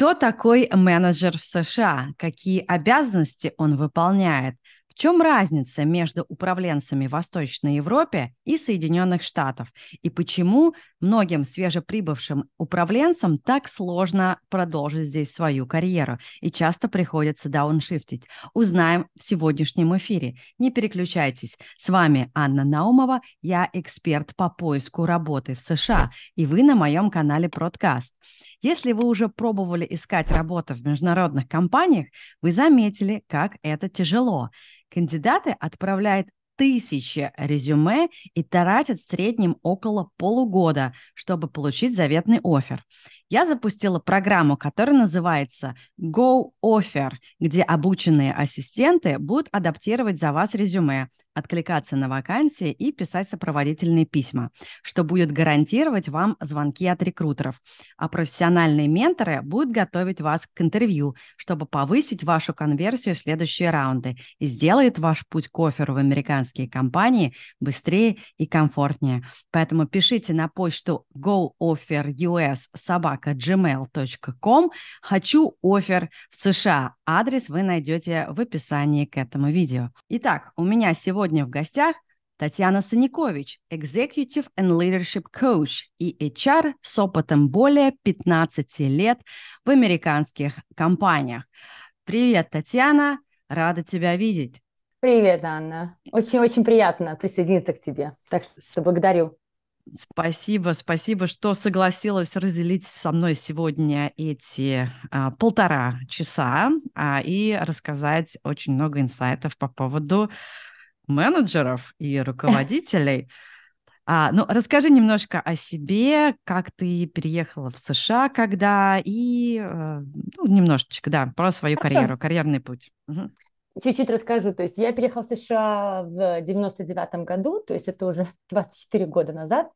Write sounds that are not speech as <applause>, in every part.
Кто такой менеджер в США? Какие обязанности он выполняет? Чем разница между управленцами в Восточной Европе и Соединенных Штатов? И почему многим свежеприбывшим управленцам так сложно продолжить здесь свою карьеру и часто приходится дауншифтить? Узнаем в сегодняшнем эфире. Не переключайтесь. С вами Анна Наумова. Я эксперт по поиску работы в США. И вы на моем канале Продкаст. Если вы уже пробовали искать работу в международных компаниях, вы заметили, как это тяжело. Кандидаты отправляют тысячи резюме и тратят в среднем около полугода, чтобы получить заветный офер. Я запустила программу, которая называется Go Offer, где обученные ассистенты будут адаптировать за вас резюме, откликаться на вакансии и писать сопроводительные письма, что будет гарантировать вам звонки от рекрутеров. А профессиональные менторы будут готовить вас к интервью, чтобы повысить вашу конверсию в следующие раунды и сделает ваш путь к оферу в американские компании быстрее и комфортнее. Поэтому пишите на почту goofferus собака gmail.com «Хочу офер в США». Адрес вы найдете в описании к этому видео. Итак, у меня сегодня Сегодня в гостях Татьяна Саникович, Executive and Leadership Coach и HR с опытом более 15 лет в американских компаниях. Привет, Татьяна, рада тебя видеть. Привет, Анна. Очень-очень приятно присоединиться к тебе. Так что благодарю. Спасибо, спасибо, что согласилась разделить со мной сегодня эти а, полтора часа а, и рассказать очень много инсайтов по поводу менеджеров и руководителей. А, ну, расскажи немножко о себе, как ты переехала в США, когда, и э, ну, немножечко, да, про свою Хорошо. карьеру, карьерный путь. Угу. Чуть-чуть расскажу. То есть я переехала в США в 99 году, то есть это уже 24 года назад.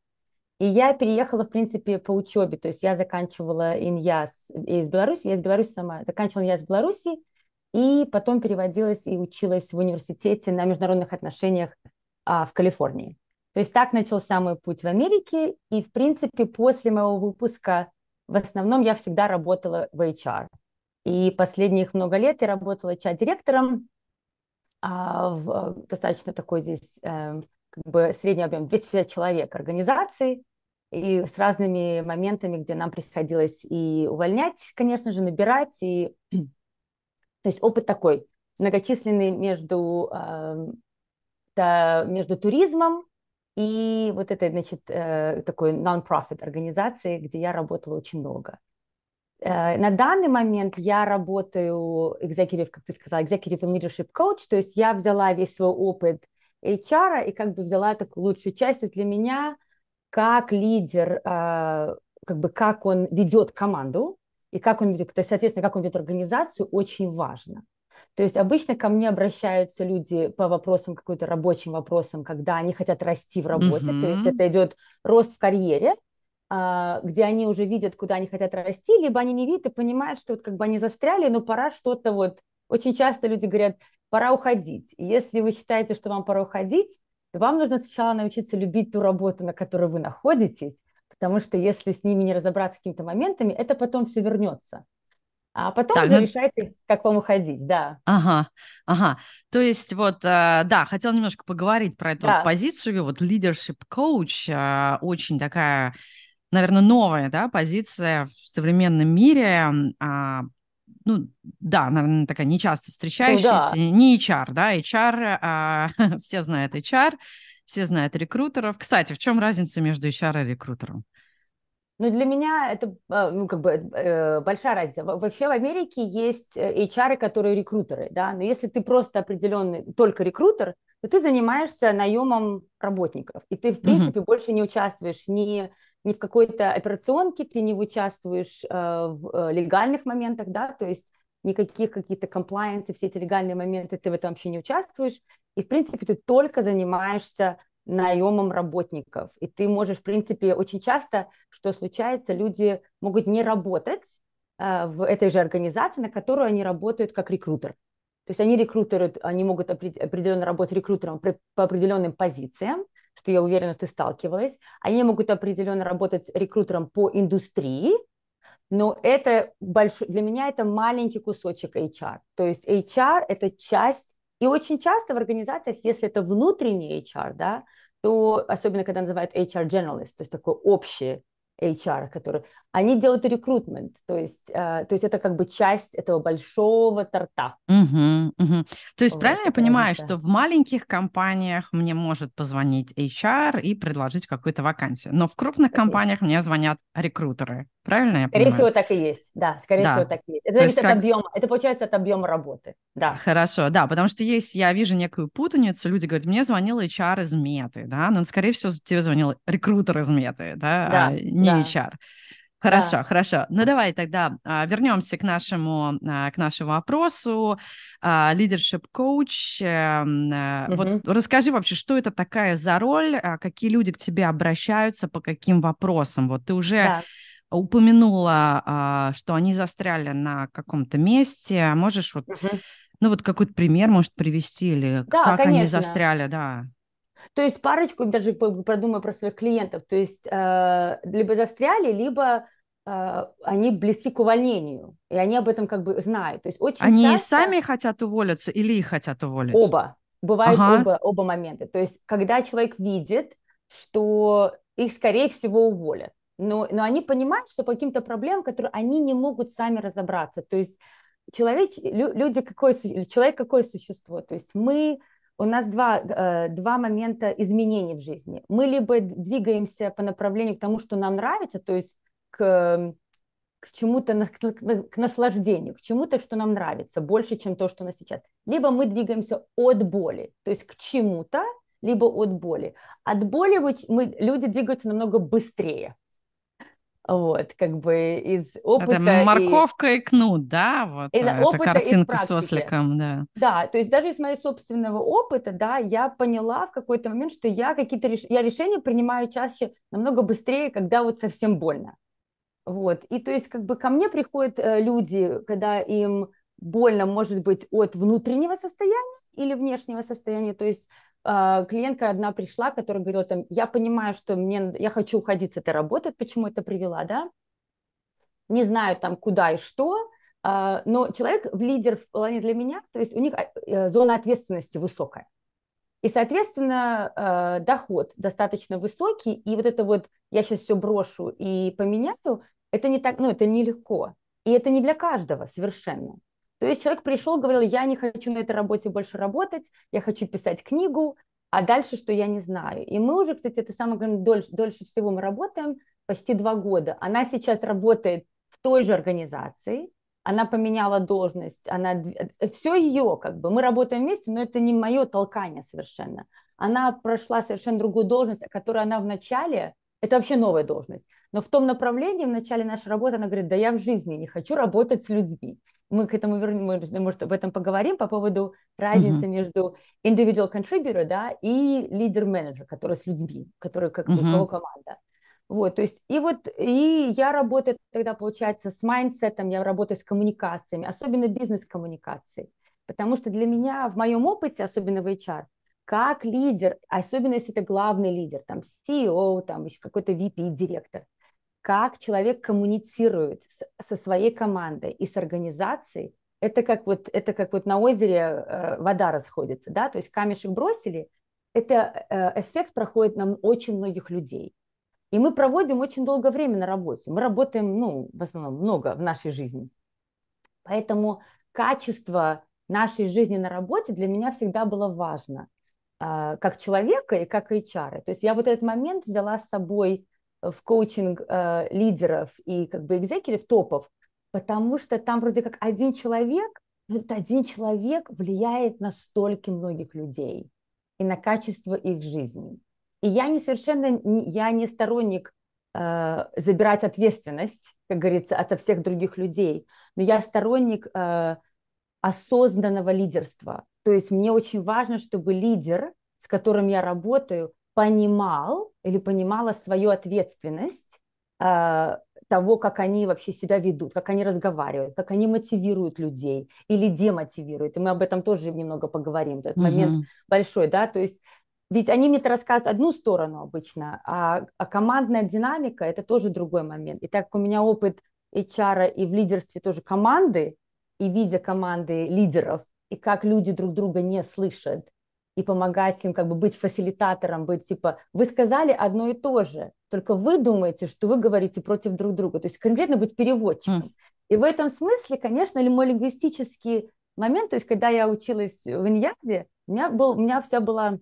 И я переехала, в принципе, по учебе. То есть я заканчивала ИНЯС из Беларуси, я из Беларуси сама, заканчивала ИНЯС в Беларуси, и потом переводилась и училась в университете на международных отношениях а, в Калифорнии. То есть так начался мой путь в Америке, и, в принципе, после моего выпуска в основном я всегда работала в HR. И последних много лет я работала HR-директором а, в достаточно такой здесь э, как бы средний объем 250 человек организации, и с разными моментами, где нам приходилось и увольнять, конечно же, набирать, и <clears throat> то есть опыт такой многочисленный между, э, да, между туризмом и вот этой, значит, э, такой non-profit организацией, где я работала очень долго. Э, на данный момент я работаю executive, как ты сказала, executive and leadership coach, то есть я взяла весь свой опыт HR и как бы взяла такую лучшую часть. То есть для меня как лидер, э, как бы как он ведет команду, и как он ведет, то есть, соответственно, как он ведет организацию, очень важно. То есть обычно ко мне обращаются люди по вопросам, какой-то рабочим вопросам, когда они хотят расти в работе, mm-hmm. то есть это идет рост в карьере, а, где они уже видят, куда они хотят расти, либо они не видят и понимают, что вот как бы они застряли, но пора что-то вот... Очень часто люди говорят, пора уходить. И если вы считаете, что вам пора уходить, вам нужно сначала научиться любить ту работу, на которой вы находитесь, потому что если с ними не разобраться какими-то моментами, это потом все вернется. А потом так, уже ну... решайте, как вам уходить, да. Ага, ага. То есть вот, э, да, хотела немножко поговорить про эту да. позицию, вот leadership coach, э, очень такая, наверное, новая, да, позиция в современном мире, а, ну, да, наверное, такая нечасто встречающаяся, ну, да. не HR, да, HR, а, <laughs> все знают HR, все знают рекрутеров. Кстати, в чем разница между HR и рекрутером? Ну, для меня это, а, ну, как бы э, большая разница. Вообще в Америке есть HR, э, которые рекрутеры, да, но если ты просто определенный, только рекрутер, то ты занимаешься наемом работников, и ты, в принципе, mm-hmm. больше не участвуешь ни, ни в какой-то операционке, ты не участвуешь э, в легальных моментах, да, то есть никаких каких-то комплайенсов, все эти легальные моменты, ты в этом вообще не участвуешь, и, в принципе, ты только занимаешься наемом работников. И ты можешь, в принципе, очень часто, что случается, люди могут не работать э, в этой же организации, на которую они работают как рекрутер. То есть они рекрутеры, они могут определенно работать рекрутером по определенным позициям, что я уверена, ты сталкивалась. Они могут определенно работать рекрутером по индустрии, но это большой, для меня это маленький кусочек HR. То есть HR – это часть, и очень часто в организациях, если это внутренний HR, да, то особенно когда называют HR generalist, то есть такой общий HR, который, они делают рекрутмент, то есть, э, то есть это как бы часть этого большого торта. Угу, угу. То есть вот, правильно я понимаю, разница. что в маленьких компаниях мне может позвонить HR и предложить какую-то вакансию, но в крупных компаниях мне звонят рекрутеры, правильно я скорее понимаю? Скорее всего так и есть, да, скорее да. всего так и есть. Это зависит от как... объема, это получается от объема работы, да. Хорошо, да, потому что есть, я вижу некую путаницу, люди говорят, мне звонил HR из Меты, да, но скорее всего тебе звонил рекрутер из Меты, да, да. А не да. HR. Хорошо, да. хорошо. Ну давай тогда а, вернемся к нашему а, к нашему вопросу. А, leadership coach. А, угу. Вот расскажи вообще, что это такая за роль, а, какие люди к тебе обращаются, по каким вопросам. Вот ты уже да. упомянула, а, что они застряли на каком-то месте. Можешь вот, угу. ну вот какой-то пример, может привести или да, как конечно. они застряли, да. То есть парочку, даже продумаю про своих клиентов, то есть э, либо застряли, либо э, они близки к увольнению, и они об этом как бы знают. То есть очень они часто... сами хотят уволиться или их хотят уволить? Оба. Бывают ага. оба, оба момента. То есть когда человек видит, что их, скорее всего, уволят, но, но они понимают, что по каким-то проблемам, которые они не могут сами разобраться. То есть человек, люди какое, человек какое существо? То есть мы у нас два, э, два момента изменений в жизни. Мы либо двигаемся по направлению к тому, что нам нравится, то есть к, к чему-то, к наслаждению, к чему-то, что нам нравится, больше, чем то, что у нас сейчас. Либо мы двигаемся от боли, то есть к чему-то, либо от боли. От боли мы, люди двигаются намного быстрее. Вот, как бы из опыта. Это морковка и, и кнут, да? Вот э, эта картинка с осликом, да. Да, то есть даже из моего собственного опыта, да, я поняла в какой-то момент, что я какие-то реш... я решения принимаю чаще намного быстрее, когда вот совсем больно. Вот, и то есть как бы ко мне приходят э, люди, когда им больно, может быть, от внутреннего состояния или внешнего состояния, то есть клиентка одна пришла, которая говорила там, я понимаю, что мне, я хочу уходить с этой работы, почему это привела, да, не знаю там куда и что, а, но человек в лидер в плане для меня, то есть у них а, э, зона ответственности высокая. И, соответственно, доход достаточно высокий, и вот это вот я сейчас все брошу и поменяю, это не так, ну, это нелегко. И это не для каждого совершенно. То есть человек пришел, говорил, я не хочу на этой работе больше работать, я хочу писать книгу, а дальше что я не знаю. И мы уже, кстати, это самое главное, дольше, дольше всего мы работаем, почти два года. Она сейчас работает в той же организации, она поменяла должность, она все ее как бы, мы работаем вместе, но это не мое толкание совершенно. Она прошла совершенно другую должность, которую она в начале, это вообще новая должность, но в том направлении в начале нашей работы она говорит, да я в жизни не хочу работать с людьми мы к этому вернемся, может, об этом поговорим по поводу разницы uh-huh. между individual contributor, да, и лидер-менеджер, который с людьми, который как uh-huh. команда. Вот, то есть, и вот, и я работаю тогда, получается, с mindset ом, я работаю с коммуникациями, особенно бизнес-коммуникации, потому что для меня, в моем опыте, особенно в HR, как лидер, особенно если это главный лидер, там, CEO, там, еще какой-то VP, директор, как человек коммуницирует с, со своей командой и с организацией, это как вот, это как вот на озере э, вода расходится, да, то есть камешек бросили, это э, эффект проходит на очень многих людей. И мы проводим очень долгое время на работе. Мы работаем, ну, в основном много в нашей жизни. Поэтому качество нашей жизни на работе для меня всегда было важно, э, как человека и как HR. То есть я вот этот момент взяла с собой в коучинг э, лидеров и как бы экзекутив топов, потому что там вроде как один человек, но этот один человек влияет на столько многих людей и на качество их жизни. И я не совершенно, я не сторонник э, забирать ответственность, как говорится, от всех других людей, но я сторонник э, осознанного лидерства. То есть мне очень важно, чтобы лидер, с которым я работаю, понимал или понимала свою ответственность э, того, как они вообще себя ведут, как они разговаривают, как они мотивируют людей или демотивируют. И мы об этом тоже немного поговорим. Этот mm-hmm. момент большой, да, то есть ведь они мне это рассказывают одну сторону обычно, а, а командная динамика – это тоже другой момент. И так как у меня опыт HR и в лидерстве тоже команды, и видя команды лидеров, и как люди друг друга не слышат, и помогать им как бы быть фасилитатором, быть типа, вы сказали одно и то же, только вы думаете, что вы говорите против друг друга, то есть конкретно быть переводчиком. Mm. И в этом смысле, конечно, мой лингвистический момент, то есть когда я училась в Иньяде, у меня, был, у меня вся была,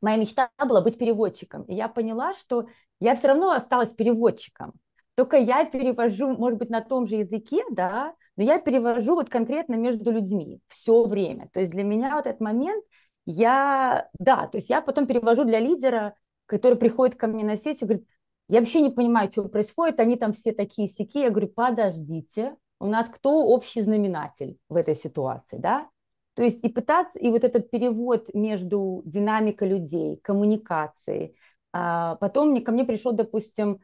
моя мечта была быть переводчиком, и я поняла, что я все равно осталась переводчиком, только я перевожу, может быть, на том же языке, да, но я перевожу вот конкретно между людьми все время. То есть для меня вот этот момент, я, да, то есть я потом перевожу для лидера, который приходит ко мне на сессию, говорит, я вообще не понимаю, что происходит, они там все такие сики. Я говорю, подождите, у нас кто общий знаменатель в этой ситуации, да? То есть и пытаться, и вот этот перевод между динамикой людей, коммуникацией. А потом мне, ко мне пришел, допустим,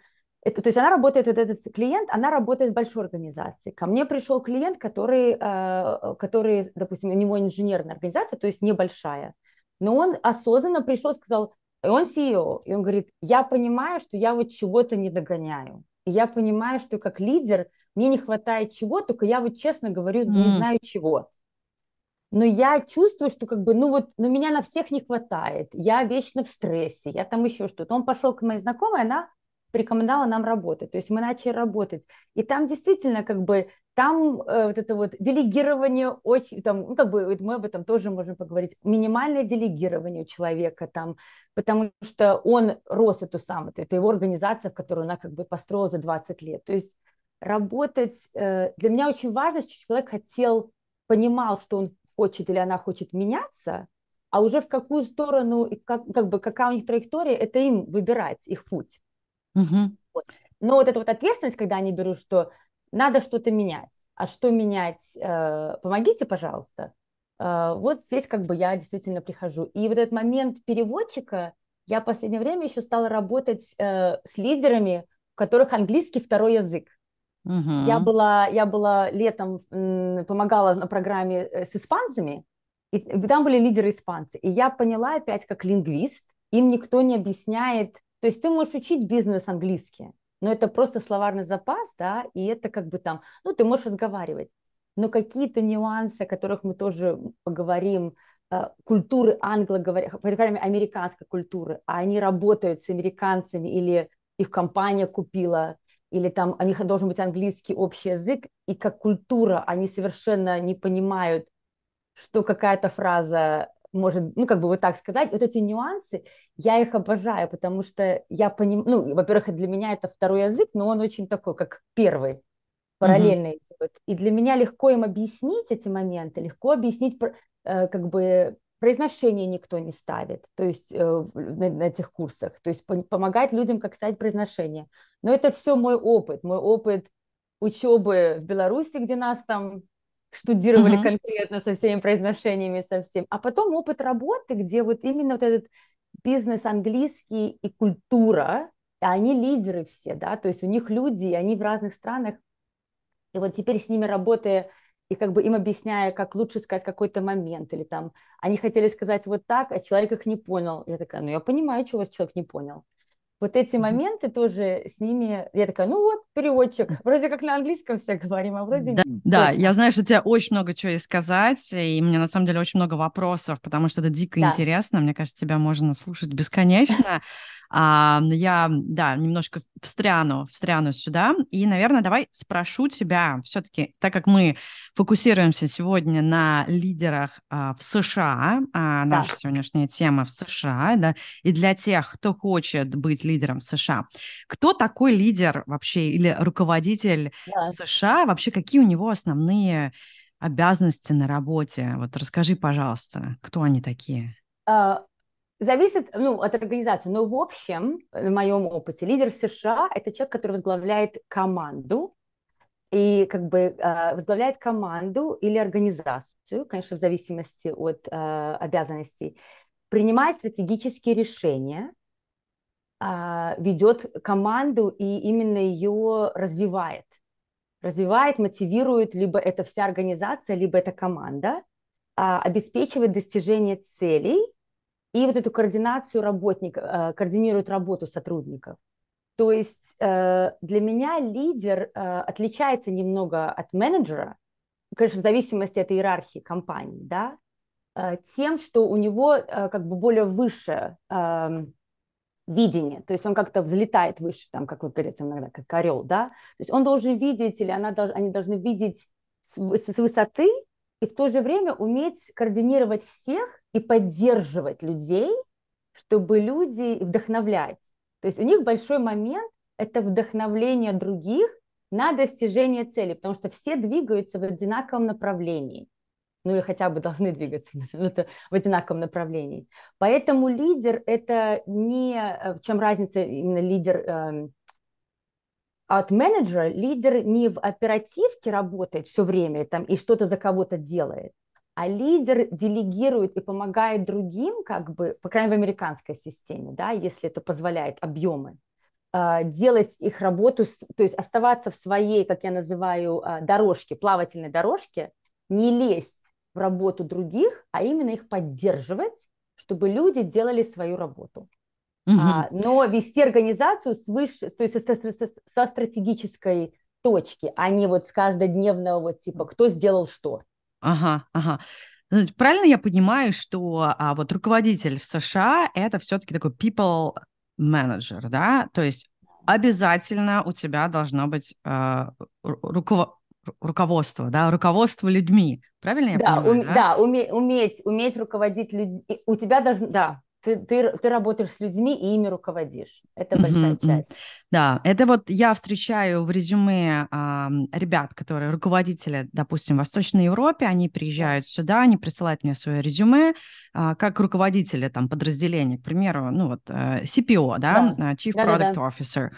это, то есть она работает, вот этот клиент, она работает в большой организации. Ко мне пришел клиент, который, э, который, допустим, у него инженерная организация, то есть небольшая, но он осознанно пришел сказал, и он CEO, и он говорит, я понимаю, что я вот чего-то не догоняю. И я понимаю, что как лидер мне не хватает чего, только я вот честно говорю, mm. не знаю чего. Но я чувствую, что как бы, ну вот, ну меня на всех не хватает, я вечно в стрессе, я там еще что-то. Он пошел к моей знакомой, она порекомендовала нам работать. То есть мы начали работать. И там действительно как бы там э, вот это вот делегирование очень, там, ну, как бы мы об этом тоже можем поговорить, минимальное делегирование у человека там, потому что он рос эту самую, это его организация, в которую она как бы построила за 20 лет. То есть работать, э, для меня очень важно, что человек хотел, понимал, что он хочет или она хочет меняться, а уже в какую сторону, и как, как бы какая у них траектория, это им выбирать, их путь. Угу. Вот. Но вот эта вот ответственность, когда они берут, что надо что-то менять, а что менять, э, помогите, пожалуйста. Э, вот здесь как бы я действительно прихожу. И вот этот момент переводчика, я в последнее время еще стала работать э, с лидерами, у которых английский второй язык. Угу. Я, была, я была летом, помогала на программе э, с испанцами, и там были лидеры испанцы. И я поняла опять, как лингвист, им никто не объясняет, то есть ты можешь учить бизнес английский, но это просто словарный запас, да, и это как бы там, ну, ты можешь разговаривать. Но какие-то нюансы, о которых мы тоже поговорим, э, культуры англоговорящей, американской культуры, а они работают с американцами или их компания купила, или там у них должен быть английский общий язык, и как культура они совершенно не понимают, что какая-то фраза может, ну, как бы вот так сказать, вот эти нюансы, я их обожаю, потому что я понимаю, ну, во-первых, для меня это второй язык, но он очень такой, как первый, параллельно mm-hmm. идет. И для меня легко им объяснить эти моменты, легко объяснить, э, как бы, произношение никто не ставит, то есть э, на, на этих курсах, то есть помогать людям, как ставить произношение. Но это все мой опыт, мой опыт учебы в Беларуси, где нас там штудировали uh-huh. конкретно со всеми произношениями, со всем. А потом опыт работы, где вот именно вот этот бизнес английский и культура, а они лидеры все, да, то есть у них люди, и они в разных странах. И вот теперь с ними работая и как бы им объясняя, как лучше сказать какой-то момент, или там они хотели сказать вот так, а человек их не понял. Я такая, ну я понимаю, что вас человек не понял вот эти моменты тоже с ними, я такая, ну вот, переводчик, вроде как на английском все говорим, а вроде да, не. Да, я знаю, что у тебя очень много чего и сказать, и мне на самом деле очень много вопросов, потому что это дико да. интересно, мне кажется, тебя можно слушать бесконечно. А, я, да, немножко встряну, встряну сюда. И, наверное, давай спрошу тебя все-таки, так как мы фокусируемся сегодня на лидерах а, в США, а наша да. сегодняшняя тема в США, да, и для тех, кто хочет быть лидером в США, кто такой лидер вообще или руководитель да. США, вообще какие у него основные обязанности на работе? Вот расскажи, пожалуйста, кто они такие? А, Зависит ну, от организации, но в общем, в моем опыте, лидер США – это человек, который возглавляет команду, и как бы э, возглавляет команду или организацию, конечно, в зависимости от э, обязанностей, принимает стратегические решения, э, ведет команду и именно ее развивает. Развивает, мотивирует, либо это вся организация, либо это команда, обеспечивает достижение целей – и вот эту координацию работников, э, координирует работу сотрудников. То есть э, для меня лидер э, отличается немного от менеджера, конечно, в зависимости от иерархии компании, да, тем, что у него как бы более высшее э, видение, то есть он как-то взлетает выше, там, как вы говорите иногда, как орел, да, то есть он должен видеть или она, они должны видеть с высоты и в то же время уметь координировать всех и поддерживать людей, чтобы люди вдохновлять. То есть у них большой момент – это вдохновление других на достижение цели, потому что все двигаются в одинаковом направлении. Ну или хотя бы должны двигаться <laughs> в одинаковом направлении. Поэтому лидер – это не… Э, в чем разница именно лидер эм, от менеджера? Лидер не в оперативке работает все время там, и что-то за кого-то делает, а лидер делегирует и помогает другим, как бы, по крайней мере, в американской системе, да, если это позволяет объемы, а, делать их работу, то есть оставаться в своей, как я называю, а, дорожке, плавательной дорожке, не лезть в работу других, а именно их поддерживать, чтобы люди делали свою работу. Угу. А, но вести организацию с выше, то есть со, со, со, со стратегической точки, а не вот с каждодневного вот типа кто сделал что. Ага, ага. Ну, правильно я понимаю, что а, вот руководитель в США это все-таки такой people manager, да? То есть обязательно у тебя должно быть э, руководство руководство, да, руководство людьми, правильно я да, понимаю? Ум, да, да уметь, уметь, уметь руководить людьми. У тебя должно, да, ты, ты, ты работаешь с людьми и ими руководишь. Это большая mm-hmm. часть. Да, это вот я встречаю в резюме а, ребят, которые руководители, допустим, в Восточной Европе, они приезжают сюда, они присылают мне свое резюме а, как руководители там подразделения, к примеру, ну вот э, CPO, да, да. Chief Product да, Officer.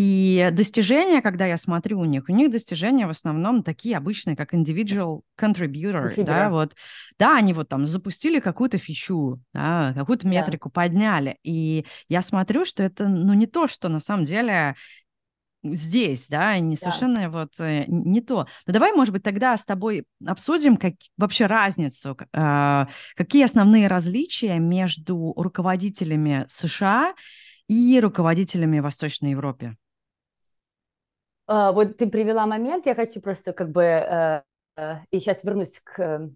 И достижения, когда я смотрю у них, у них достижения в основном такие обычные, как individual contributor, Contributor. да, вот, да, они вот там запустили какую-то фичу, да, какую-то метрику yeah. подняли, и я смотрю, что это, ну, не то, что на самом деле здесь, да, не совершенно yeah. вот э, не то. Но давай, может быть, тогда с тобой обсудим как, вообще разницу, э, какие основные различия между руководителями США и руководителями в Восточной Европе? Uh, вот ты привела момент, я хочу просто как бы, uh, uh, и сейчас вернусь к,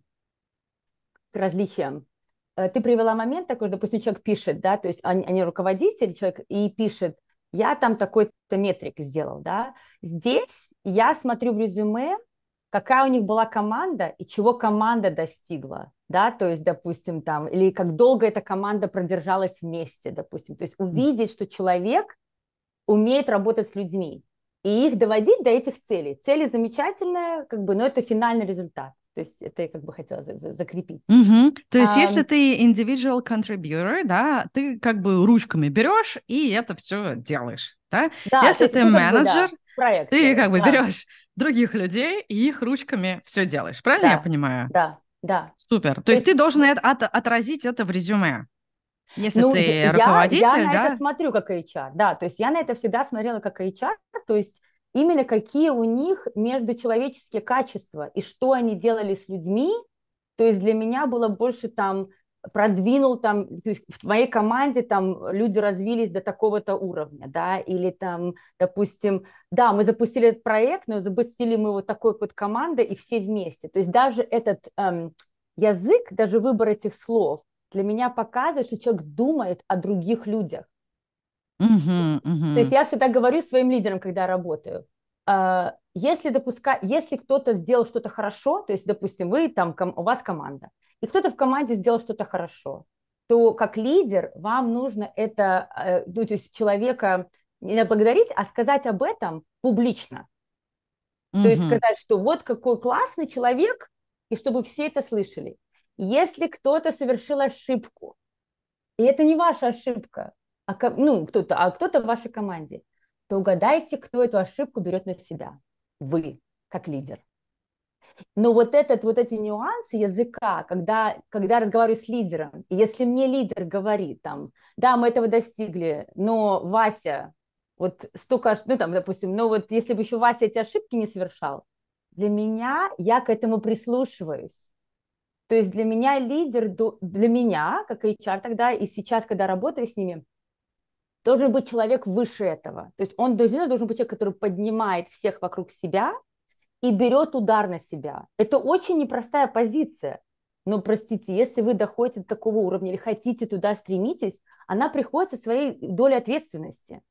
к различиям. Ты привела момент такой, допустим, человек пишет, да, то есть они, они руководитель, человек, и пишет, я там такой-то метрик сделал, да. Здесь я смотрю в резюме, какая у них была команда и чего команда достигла, да, то есть, допустим, там, или как долго эта команда продержалась вместе, допустим, то есть увидеть, что человек умеет работать с людьми и их доводить до этих целей. Цели замечательные, как бы, но это финальный результат. То есть это я как бы хотела за за закрепить. Угу. То есть um, если ты individual contributor, да, ты как бы ручками берешь и это все делаешь, да? да если ты менеджер, да, проект, ты как бы да. берешь других людей и их ручками все делаешь. Правильно да, я понимаю? Да, да. Супер. То, То есть, есть ты должен от, отразить это в резюме. Если ну, ты я, руководитель, я да? на это смотрю как HR, да, то есть я на это всегда смотрела как HR, то есть именно какие у них междучеловеческие качества и что они делали с людьми, то есть для меня было больше там продвинул там, то есть в моей команде там люди развились до такого-то уровня, да, или там, допустим, да, мы запустили этот проект, но запустили мы вот такой вот командой и все вместе. То есть даже этот эм, язык, даже выбор этих слов для меня показывает, что человек думает о других людях. Uh-huh, uh-huh. То есть я всегда говорю своим лидерам, когда работаю, э, если допуска, если кто-то сделал что-то хорошо, то есть, допустим, вы там, у вас команда, и кто-то в команде сделал что-то хорошо, то как лидер вам нужно это, э, ну, то есть человека не благодарить, а сказать об этом публично. Mm-hmm. То есть сказать, что вот какой классный человек, и чтобы все это слышали. Если кто-то совершил ошибку, и это не ваша ошибка, а, ну, кто-то, а кто-то в вашей команде, то угадайте, кто эту ошибку берет на себя. Вы, как лидер. Но вот, этот, вот эти нюансы языка, когда, когда разговариваю с лидером, и если мне лидер говорит, там, да, мы этого достигли, но Вася, вот столько, ну там, допустим, ну вот если бы еще Вася эти ошибки не совершал, для меня, я к этому прислушиваюсь. То есть для меня лидер, для меня, как HR тогда, и сейчас, когда работаю с ними, должен быть человек выше этого. То есть он должен, должен быть человек, который поднимает всех вокруг себя и берет удар на себя. Это очень непростая позиция. Но, простите, если вы доходите до такого уровня или хотите туда стремитесь, она приходит со своей долей ответственности.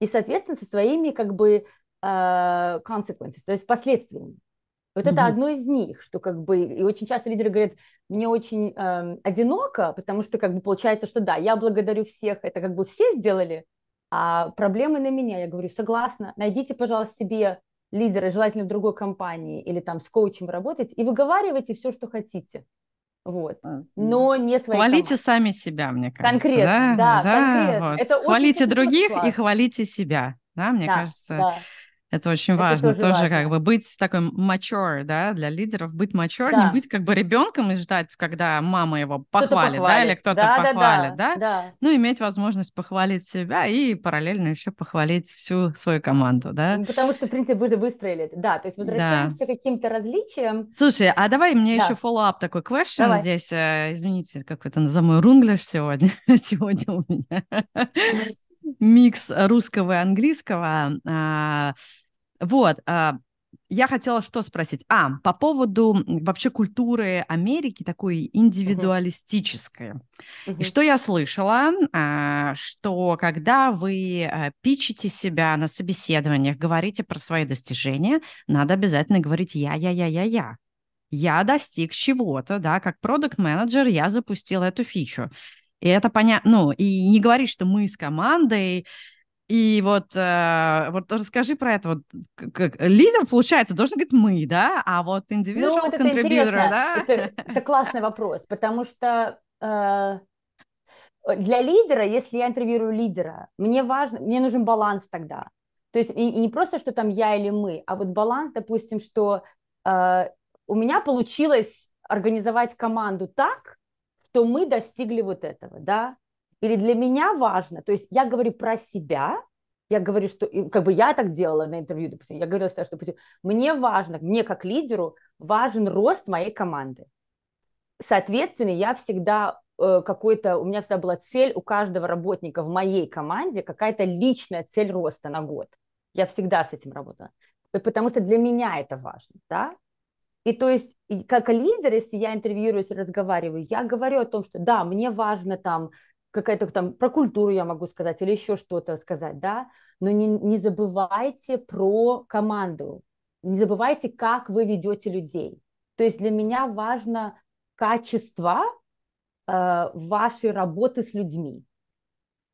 И, соответственно, со своими как бы uh, consequences, то есть последствиями. Вот mm-hmm. это одно из них, что как бы, и очень часто лидеры говорят, мне очень э, одиноко, потому что как бы получается, что да, я благодарю всех, это как бы все сделали, а проблемы на меня. Я говорю, согласна, найдите, пожалуйста, себе лидера, желательно в другой компании, или там с коучем работать, и выговаривайте все, что хотите. Вот. А, Но не свои Хвалите команды. сами себя, мне кажется. Конкретно, да, да, да конкретно. Вот. Это хвалите других и хвалите себя. Да, мне да, кажется, да. Это очень это важно. Тоже, тоже важно. как бы быть такой mature, да, для лидеров быть mature, да. не быть как бы ребенком и ждать, когда мама его похвалит, похвалит. да, или кто-то да, похвалит, да, да, да, ну иметь возможность похвалить себя и параллельно еще похвалить всю свою команду, да. Потому что, в принципе, вы выстроили это, да, то есть возвращаемся да. к каким-то различиям. Слушай, а давай мне да. еще follow-up такой question давай. здесь, э, извините, какой-то за мой рунглиш сегодня, <laughs> сегодня у меня микс русского и английского. Вот, а, я хотела что спросить? А, по поводу вообще культуры Америки, такой индивидуалистической. Uh-huh. И что я слышала, а, что когда вы а, пичите себя на собеседованиях, говорите про свои достижения, надо обязательно говорить «я-я-я-я-я». Я достиг чего-то, да, как продукт-менеджер я запустил эту фичу. И это понятно, ну, и не говорить, что мы с командой и вот, э, вот расскажи про это. Вот, как, лидер, получается, должен быть мы, да? А вот индивидуал ну, вот это интересно. да? Это, <laughs> это классный вопрос, потому что э, для лидера, если я интервьюирую лидера, мне важно, мне нужен баланс тогда. То есть и, и не просто, что там я или мы, а вот баланс, допустим, что э, у меня получилось организовать команду так, что мы достигли вот этого, да, или для меня важно, то есть я говорю про себя, я говорю, что как бы я так делала на интервью, допустим, я говорила, что допустим, мне важно, мне как лидеру важен рост моей команды. Соответственно, я всегда э, какой-то, у меня всегда была цель у каждого работника в моей команде, какая-то личная цель роста на год. Я всегда с этим работала. Потому что для меня это важно, да? И то есть, как лидер, если я интервьюируюсь, разговариваю, я говорю о том, что да, мне важно там какая-то там про культуру я могу сказать или еще что-то сказать, да, но не, не забывайте про команду, не забывайте, как вы ведете людей. То есть для меня важно качество э, вашей работы с людьми.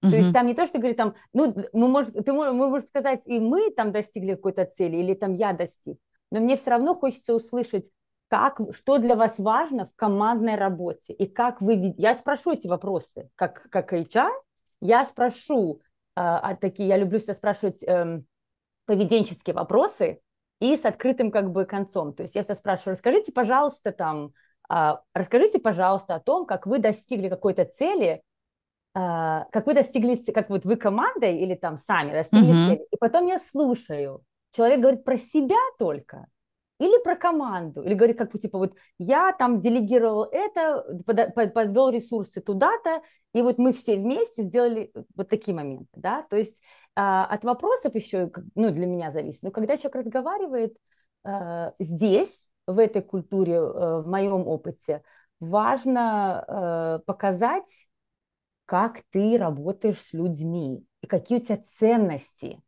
То mm-hmm. есть там не то, что говорит там, ну, мы можем, ты, мы можем сказать, и мы там достигли какой-то цели, или там я достиг, но мне все равно хочется услышать, как, что для вас важно в командной работе и как вы... Я спрошу эти вопросы, как, как HR, я спрошу, а, такие, я люблю себя спрашивать э, поведенческие вопросы и с открытым как бы концом. То есть я себя спрашиваю, расскажите, пожалуйста, там, э, расскажите, пожалуйста, о том, как вы достигли какой-то цели, э, как вы достигли, как вот вы командой или там сами достигли uh-huh. цели. И потом я слушаю. Человек говорит про себя только, или про команду, или говорит, как бы, типа, вот я там делегировал это, подвел ресурсы туда-то, и вот мы все вместе сделали вот такие моменты, да, то есть а, от вопросов еще, ну, для меня зависит, но когда человек разговаривает а, здесь, в этой культуре, а, в моем опыте, важно показать, как ты работаешь с людьми, и какие у тебя ценности,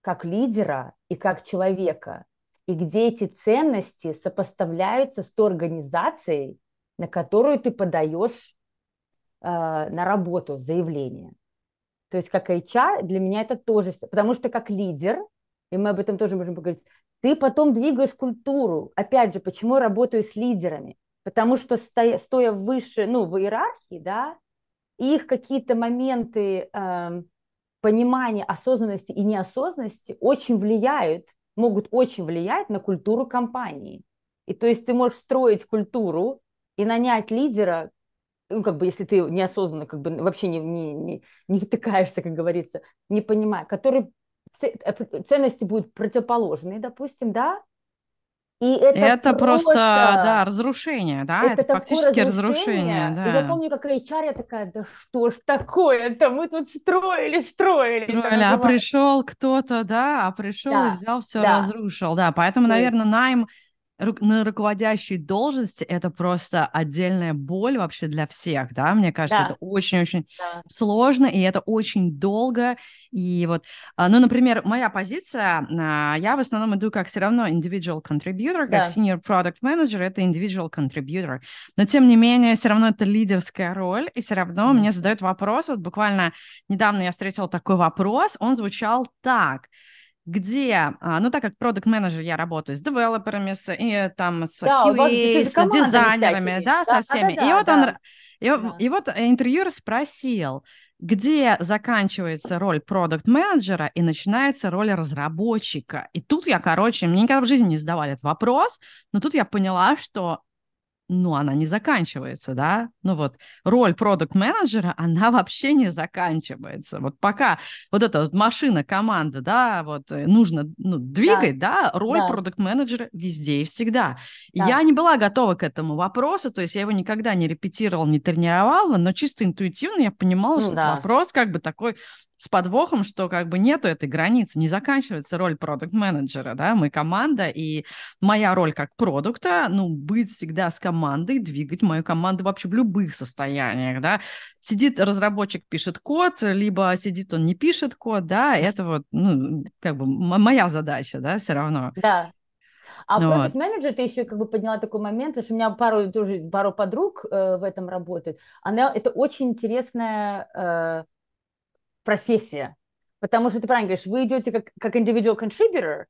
как лидера и как человека, и где эти ценности сопоставляются с той организацией, на которую ты подаешь э, на работу заявление. То есть как HR для меня это тоже все, потому что как лидер, и мы об этом тоже можем поговорить, ты потом двигаешь культуру. Опять же, почему я работаю с лидерами? Потому что стоя, стоя выше, ну, в иерархии, да, их какие-то моменты э, понимания осознанности и неосознанности очень влияют могут очень влиять на культуру компании. И то есть ты можешь строить культуру и нанять лидера, ну, как бы, если ты неосознанно, как бы, вообще не, не, не, не втыкаешься, как говорится, не понимая, который ценности будут противоположные, допустим, да, И это, это просто, просто, да, разрушение, да, это, это фактически разрушение. разрушение, да. И я помню, как HR я такая, да что ж такое-то, мы тут строили, строили. Строили, а пришел кто-то, да, а пришел да, и взял все, да. разрушил, да, поэтому, наверное, найм на руководящей должности это просто отдельная боль вообще для всех, да, мне кажется, да. это очень-очень да. сложно, и это очень долго, и вот, а, ну, например, моя позиция, а, я в основном иду как все равно individual contributor, как да. senior product manager, это individual contributor, но тем не менее, все равно это лидерская роль, и все равно mm-hmm. мне задают вопрос, вот буквально недавно я встретила такой вопрос, он звучал так – где, а, ну, так как продукт менеджер я работаю с девелоперами, с, и, там, с да, QA, с дизайнерами, да, да, со всеми. Да, да, и вот да. он, и, да. и вот интервьюер спросил, где заканчивается роль продукт менеджера и начинается роль разработчика. И тут я, короче, мне никогда в жизни не задавали этот вопрос, но тут я поняла, что ну, она не заканчивается, да? Ну вот, роль продукт-менеджера, она <laughs> вообще не заканчивается. Вот пока вот эта вот машина, команда, да, вот э, нужно ну, двигать, да, да роль да. продукт-менеджера везде и всегда. Да. Я не была готова к этому вопросу, то есть я его никогда не репетировала, не тренировала, но чисто интуитивно я понимала, ну, что да. вопрос как бы такой с подвохом, что как бы нету этой границы, не заканчивается роль продукт-менеджера, да, мы команда, и моя роль как продукта, ну, быть всегда с командой, двигать мою команду вообще в любых состояниях, да, сидит разработчик, пишет код, либо сидит он не пишет код, да, это вот, ну, как бы моя задача, да, все равно. Да, а ну, Product Manager, ты еще как бы подняла такой момент, потому что у меня пару, тоже пару подруг э, в этом работает. Она, это очень интересная э, профессия. Потому что ты правильно говоришь, вы идете как, как individual contributor,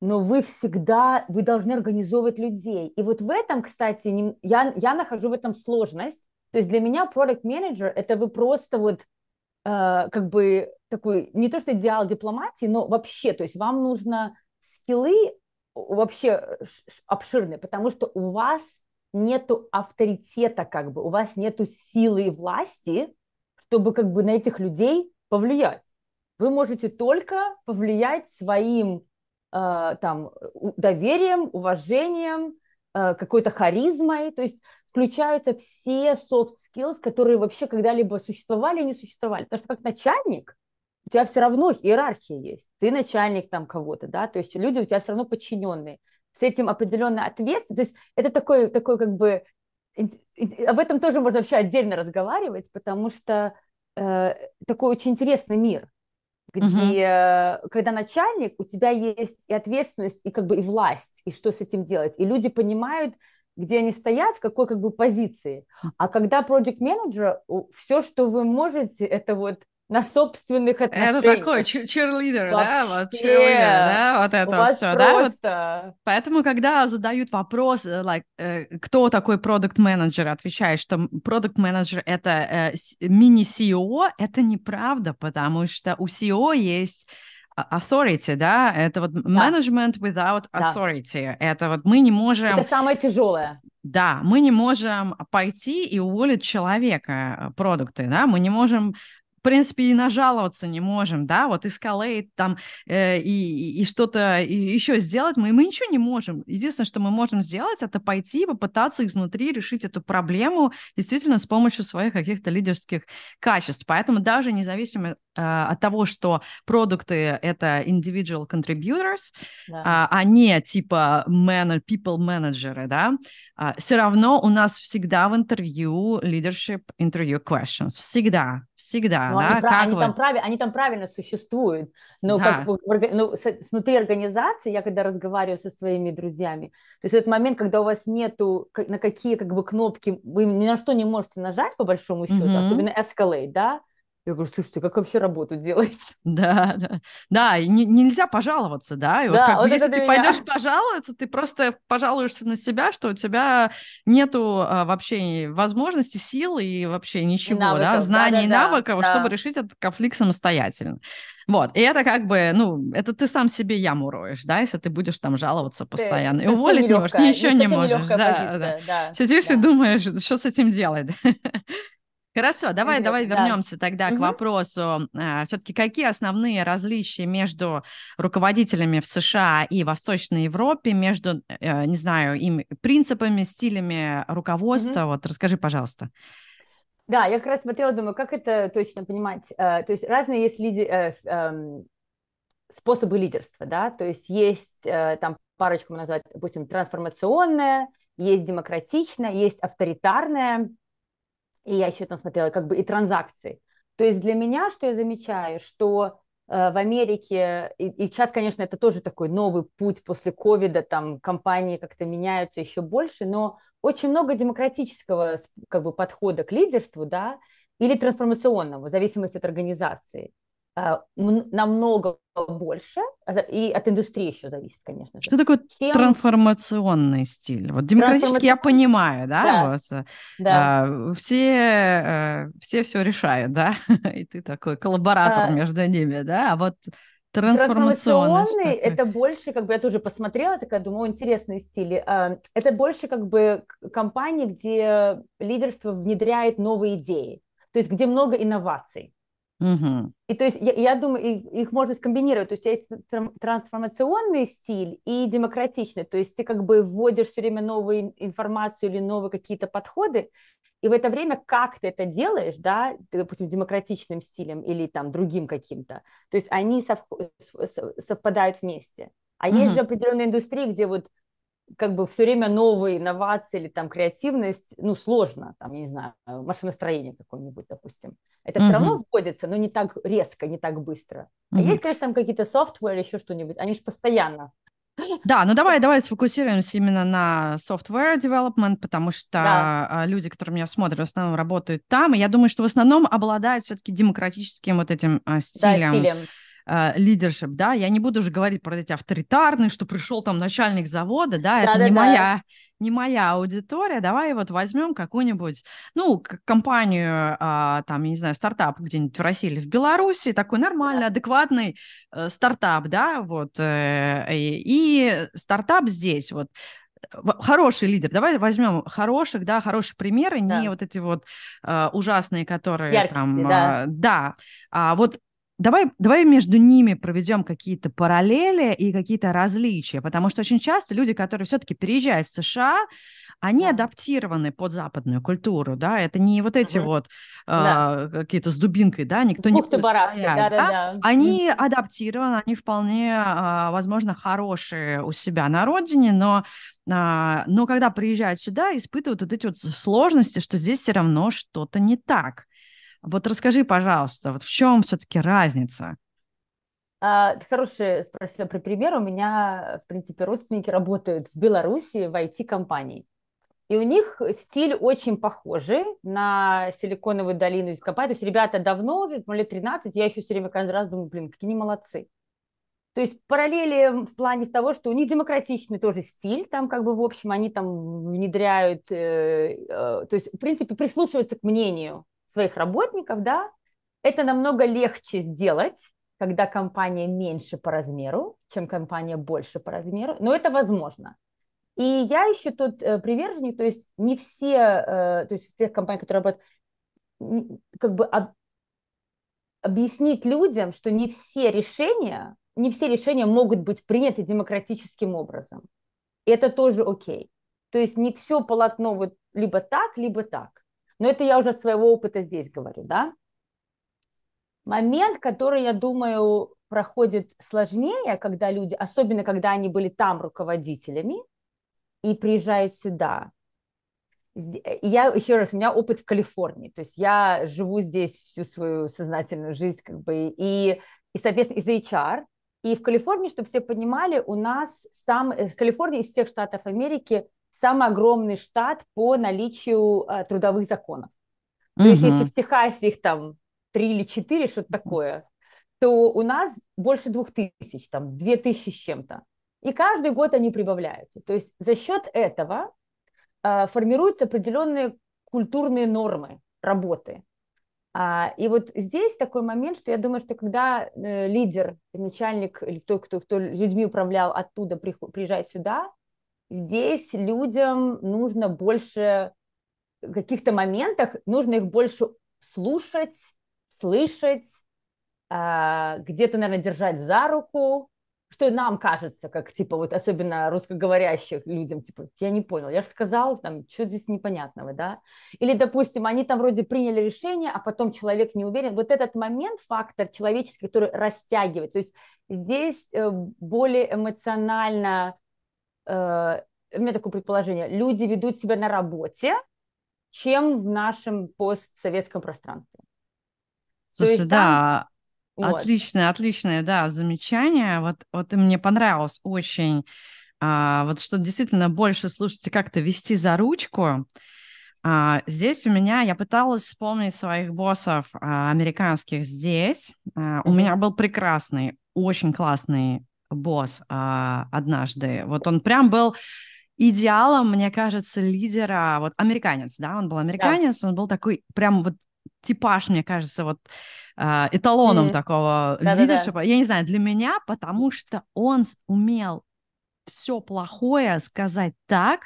но вы всегда, вы должны организовывать людей. И вот в этом, кстати, не, я, я нахожу в этом сложность. То есть для меня product manager это вы просто вот э, как бы такой, не то что идеал дипломатии, но вообще, то есть вам нужно скиллы вообще обширные, потому что у вас нету авторитета, как бы, у вас нету силы и власти, чтобы как бы на этих людей повлиять. Вы можете только повлиять своим э, там доверием, уважением, э, какой-то харизмой, то есть включаются все soft skills, которые вообще когда-либо существовали и не существовали. Потому что как начальник у тебя все равно иерархия есть. Ты начальник там кого-то, да, то есть люди у тебя все равно подчиненные. С этим определенная ответственность. То есть это такой, такой как бы об этом тоже можно вообще отдельно разговаривать, потому что э, такой очень интересный мир, где, uh когда начальник, у тебя есть и ответственность, и как бы и власть, и что с этим делать. И люди понимают, где они стоят, в какой как бы позиции. А когда project менеджер, все, что вы можете, это вот на собственных отношениях. Это такой черлидер, да, вот черлидер, да, вот это вот все, просто... да. Вот. Поэтому, когда задают вопрос, э, like, э, кто такой продукт менеджер, отвечает, что продукт менеджер это э, мини-CEO, это неправда, потому что у CEO есть authority, да, это вот да. management without authority, да. это вот мы не можем... Это самое тяжелое. Да, мы не можем пойти и уволить человека, продукты, да, мы не можем в принципе, и нажаловаться не можем, да, вот эскалейт там э, и, и что-то еще сделать, мы, мы ничего не можем. Единственное, что мы можем сделать, это пойти, попытаться изнутри решить эту проблему действительно с помощью своих каких-то лидерских качеств. Поэтому даже независимо э, от того, что продукты — это individual contributors, да. а, а не типа man, people менеджеры, да, а, все равно у нас всегда в интервью leadership interview questions. Всегда, всегда ну, да, они, как они, вы... там прав... они там правильно существуют, но да. как ну, с... внутри организации, я когда разговариваю со своими друзьями, то есть этот момент, когда у вас нету на какие как бы кнопки, вы ни на что не можете нажать по большому счету, mm-hmm. особенно escalate, да, я говорю, слушайте, как вообще работу делаете? <laughs> Да, да, да, и не, нельзя пожаловаться, да, и да, вот как вот бы если ты меня... пойдешь пожаловаться, ты просто пожалуешься на себя, что у тебя нету а, вообще возможности, силы и вообще ничего, и навыков, да, знаний да, да, и навыков, да. чтобы решить этот конфликт самостоятельно. Вот, и это как бы, ну, это ты сам себе яму роешь, да, если ты будешь там жаловаться постоянно. Ты, и уволить не можешь, ничего не можешь. Да, да. Да, Сидишь да. и думаешь, что с этим делать. <laughs> Хорошо, давай, давай вернемся тогда угу. к вопросу. А, Все-таки какие основные различия между руководителями в США и Восточной Европе, между, э, не знаю, им принципами, стилями руководства? Угу. Вот расскажи, пожалуйста. Да, я как раз смотрела, думаю, как это точно понимать. Э, то есть разные есть лиди... Э, эм, способы лидерства, да, то есть есть там парочку мы назвать, допустим, трансформационное, есть демократичное, есть авторитарное, и я еще там смотрела как бы и транзакции. То есть для меня, что я замечаю, что э, в Америке, и, и сейчас, конечно, это тоже такой новый путь после ковида, там компании как-то меняются еще больше, но очень много демократического как бы подхода к лидерству, да, или трансформационного, в зависимости от организации. А, намного больше, а и от индустрии еще зависит, конечно же. Что такое чем... трансформационный стиль? Вот демократически я понимаю, да, да. Вот, э, да. А, все, э, все все решают, да, <laughs> и ты такой коллаборатор а... между ними, да, а вот трансформационный, трансформационный это больше, как бы я тоже посмотрела, такая, думаю, интересные стили. Это больше как бы компании, где лидерство внедряет новые идеи, то есть где много инноваций. Угу. И то есть я, я думаю, их, можно скомбинировать. То есть есть трансформационный стиль и демократичный. То есть ты как бы вводишь все время новую информацию или новые какие-то подходы, и в это время как ты это делаешь, да, допустим, демократичным стилем или там другим каким-то, то есть они сов, совпадают вместе. А угу. есть же определенные индустрии, где вот как бы все время новые инновации или там креативность, ну, сложно, там, я не знаю, машиностроение какое-нибудь, допустим. Это uh-huh. все равно вводится, но не так резко, не так быстро. Uh-huh. А есть, конечно, там какие-то софтвер или еще что-нибудь, они же постоянно да, ну давай, давай сфокусируемся именно на software development, потому что да. А, люди, которые меня смотрят, в основном работают там, и я думаю, что в основном обладают все-таки демократическим вот этим а, стилем. Да, стилем лидершип, э, да, я не буду уже говорить про эти авторитарные, что пришел там начальник завода, да, да это да, не да. моя не моя аудитория, давай вот возьмем какую-нибудь, ну, компанию, а, там, я не знаю, стартап где-нибудь в России или в Беларуси, такой нормальный, адекватный э, стартап, да, вот, э, и, и стартап здесь, вот, хороший лидер. Давай возьмем хороших, да, хорошие примеры, да. не вот эти вот э, ужасные, которые Яркости, там, да. Э, да. А вот Давай, давай между ними проведем какие-то параллели и какие-то различия, потому что очень часто люди, которые все-таки переезжают в США, они да. адаптированы под западную культуру, да, это не вот эти угу. вот да. э, какие-то с дубинкой, да, никто не будет стоять, да, да, да. Они адаптированы, они вполне, э, возможно, хорошие у себя на родине, но а, но когда приезжают сюда, испытывают вот эти вот сложности, что здесь все равно что-то не так. Вот расскажи, пожалуйста, вот в чем все-таки разница? А, хороший спросила про пример. У меня, в принципе, родственники работают в Беларуси в IT-компании. И у них стиль очень похожий на Силиконовую долину из компании. То есть ребята давно уже, лет 13, я еще все время каждый раз думаю, блин, какие они молодцы. То есть параллели в плане того, что у них демократичный тоже стиль, там как бы в общем они там внедряют, э, э, то есть в принципе прислушиваются к мнению своих работников, да, это намного легче сделать, когда компания меньше по размеру, чем компания больше по размеру, но это возможно. И я еще тут э, приверженник, то есть не все, э, то есть тех компаний, которые работают, как бы об, объяснить людям, что не все решения, не все решения могут быть приняты демократическим образом. И это тоже окей. То есть не все полотно вот либо так, либо так. Но это я уже своего опыта здесь говорю, да. Момент, который, я думаю, проходит сложнее, когда люди, особенно когда они были там руководителями и приезжают сюда. Я еще раз, у меня опыт в Калифорнии, то есть я живу здесь всю свою сознательную жизнь, как бы, и, и соответственно, из HR, и в Калифорнии, чтобы все понимали, у нас сам, э, в Калифорнии из всех штатов Америки самый огромный штат по наличию э, трудовых законов. То есть если в Техасе их там три или четыре, что-то такое, то у нас больше двух тысяч, там две тысячи с чем-то. И каждый год они прибавляются. То есть за счет этого э, формируются определенные культурные нормы работы. А, и вот здесь такой момент, что я думаю, что когда э, лидер, начальник или тот, кто, кто людьми управлял оттуда, при, приезжает сюда, здесь людям нужно больше в каких-то моментах, нужно их больше слушать, слышать, а, где-то, наверное, держать за руку, что нам кажется, как, типа, вот особенно русскоговорящих людям, типа, я не понял, я же сказал, там, что здесь непонятного, да? Или, допустим, они там вроде приняли решение, а потом человек не уверен. Вот этот момент, фактор человеческий, который растягивает, то есть здесь э, более эмоционально, э, у меня такое предположение, люди ведут себя на работе, чем в нашем постсоветском пространстве. Слушай, да, вот. Отличное, отличное, да, замечание. Вот, вот и мне понравилось очень, а, вот что действительно больше слушайте, как-то вести за ручку. А, здесь у меня, я пыталась вспомнить своих боссов а, американских здесь. А, mm-hmm. У меня был прекрасный, очень классный босс а, однажды. Вот он прям был идеалом, мне кажется, лидера, вот американец, да, он был американец, да. он был такой прям вот типаж, мне кажется, вот э, эталоном mm-hmm. такого да, лидершипа. Да, да. Я не знаю, для меня, потому что он умел все плохое сказать так,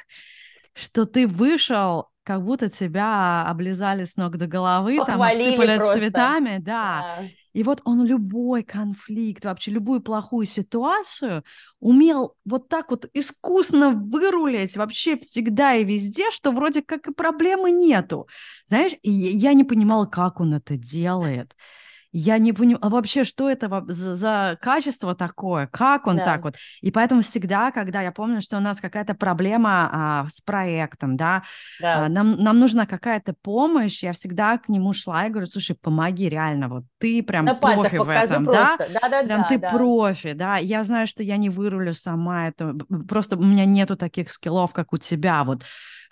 что ты вышел, как будто тебя облизали с ног до головы, Похвалили там обсыпали просто. цветами, да. да. И вот он любой конфликт, вообще любую плохую ситуацию умел вот так вот искусно вырулить вообще всегда и везде, что вроде как и проблемы нету. Знаешь, я не понимала, как он это делает. Я не понимаю а вообще, что это за, за качество такое, как он да. так вот. И поэтому всегда, когда я помню, что у нас какая-то проблема а, с проектом, да, да. А, нам, нам нужна какая-то помощь, я всегда к нему шла и говорю, слушай, помоги реально, вот ты прям На профи в этом, просто. да? Да, да, прям да, ты да. профи, да. Я знаю, что я не вырулю сама это, просто у меня нету таких скиллов, как у тебя, вот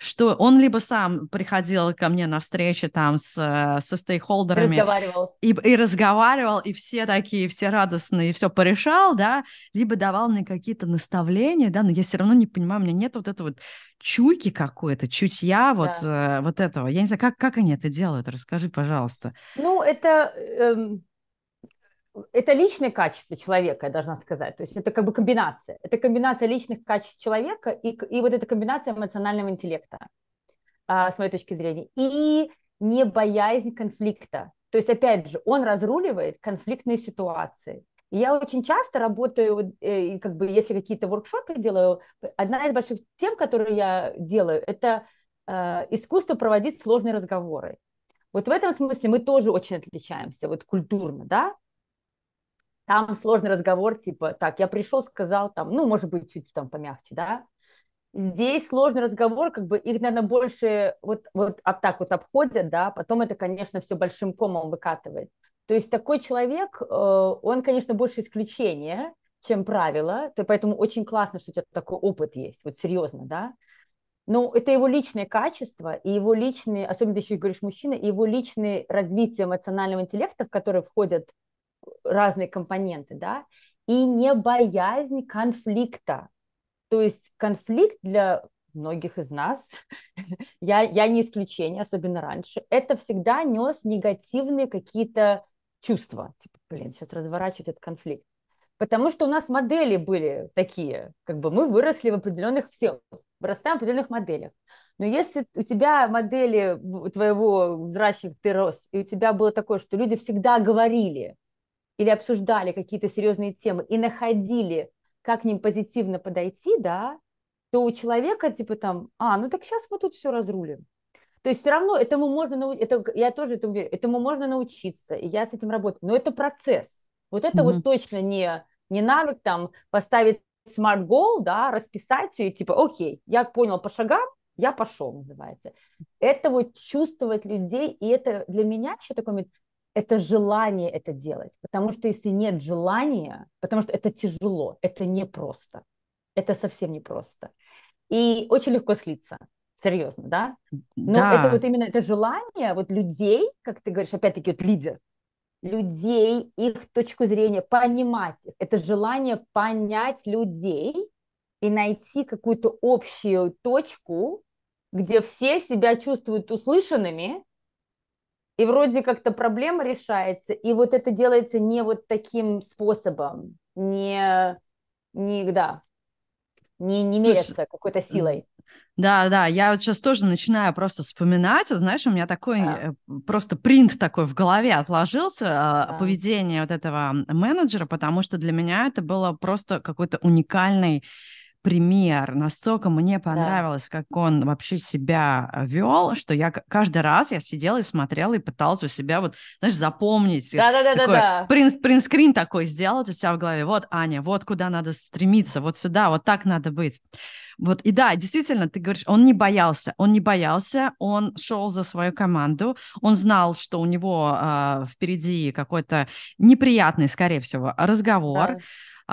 что он либо сам приходил ко мне на встречи там с, э, со стейкхолдерами разговаривал. И, и разговаривал, и все такие, все радостные, и все порешал, да, либо давал мне какие-то наставления, да, но я все равно не понимаю, у меня нет вот этого вот чуйки какой-то, чутья вот, да. э, вот этого. Я не знаю, как, как они это делают, расскажи, пожалуйста. Ну, это... Эм это личное качество человека, я должна сказать. То есть это как бы комбинация. Это комбинация личных качеств человека и, и вот эта комбинация эмоционального интеллекта, а, с моей точки зрения. И не боязнь конфликта. То есть, опять же, он разруливает конфликтные ситуации. И я очень часто работаю, э, как бы, если какие-то воркшопы делаю, одна из больших тем, которые я делаю, это э, искусство проводить сложные разговоры. Вот в этом смысле мы тоже очень отличаемся, вот культурно, да, там сложный разговор, типа, так, я пришел, сказал, там, ну, может быть, чуть там помягче, да. Здесь сложный разговор, как бы их, наверное, больше вот, вот а так вот обходят, да, потом это, конечно, все большим комом выкатывает. То есть такой человек, э, он, конечно, больше исключение, чем правило, то поэтому очень классно, что у тебя такой опыт есть, вот серьезно, да. Но это его личное качество и его личные, особенно ты еще говоришь мужчина, и его личное развитие эмоционального интеллекта, в которое входят разные компоненты, да, и не боязнь конфликта. То есть конфликт для многих из нас, <laughs> я, я не исключение, особенно раньше, это всегда нес негативные какие-то чувства. Типа, блин, сейчас разворачивать этот конфликт. Потому что у нас модели были такие, как бы мы выросли в определенных, все, вырастаем в определенных моделях. Но если у тебя модели твоего взращивания, ты рос, и у тебя было такое, что люди всегда говорили, или обсуждали какие-то серьезные темы и находили, как к ним позитивно подойти, да, то у человека типа там, а, ну так сейчас мы тут все разрулим. То есть все равно этому можно научиться, это, я тоже это уверен, этому можно научиться, и я с этим работаю, но это процесс. Вот это mm-hmm. вот точно не, не навык там поставить smart goal, да, расписать все и типа, окей, я понял по шагам, я пошел, называется. Это вот чувствовать людей, и это для меня еще такой это желание это делать. Потому что если нет желания, потому что это тяжело, это непросто. Это совсем непросто. И очень легко слиться. Серьезно, да? Но да. это вот именно это желание вот людей, как ты говоришь, опять-таки вот лидер, людей, их точку зрения, понимать их. Это желание понять людей и найти какую-то общую точку, где все себя чувствуют услышанными, и вроде как-то проблема решается, и вот это делается не вот таким способом, не, не да, не, не меряется какой-то силой. Да, да, я вот сейчас тоже начинаю просто вспоминать, вот, знаешь, у меня такой да. Э, просто принт такой в голове отложился а, да. поведение вот этого менеджера, потому что для меня это было просто какой-то уникальный пример. Настолько мне понравилось, да. как он вообще себя э, вел, что я каждый раз я сидела и смотрела и пыталась у себя вот, знаешь, запомнить. Да-да-да. да. Принт, принтскрин такой сделать у себя в голове. Вот, Аня, вот куда надо стремиться, вот сюда, вот так надо быть. Вот, и да, действительно, ты говоришь, он не боялся, он не боялся, он шел за свою команду, он знал, что у него э, впереди какой-то неприятный, скорее всего, разговор. Да.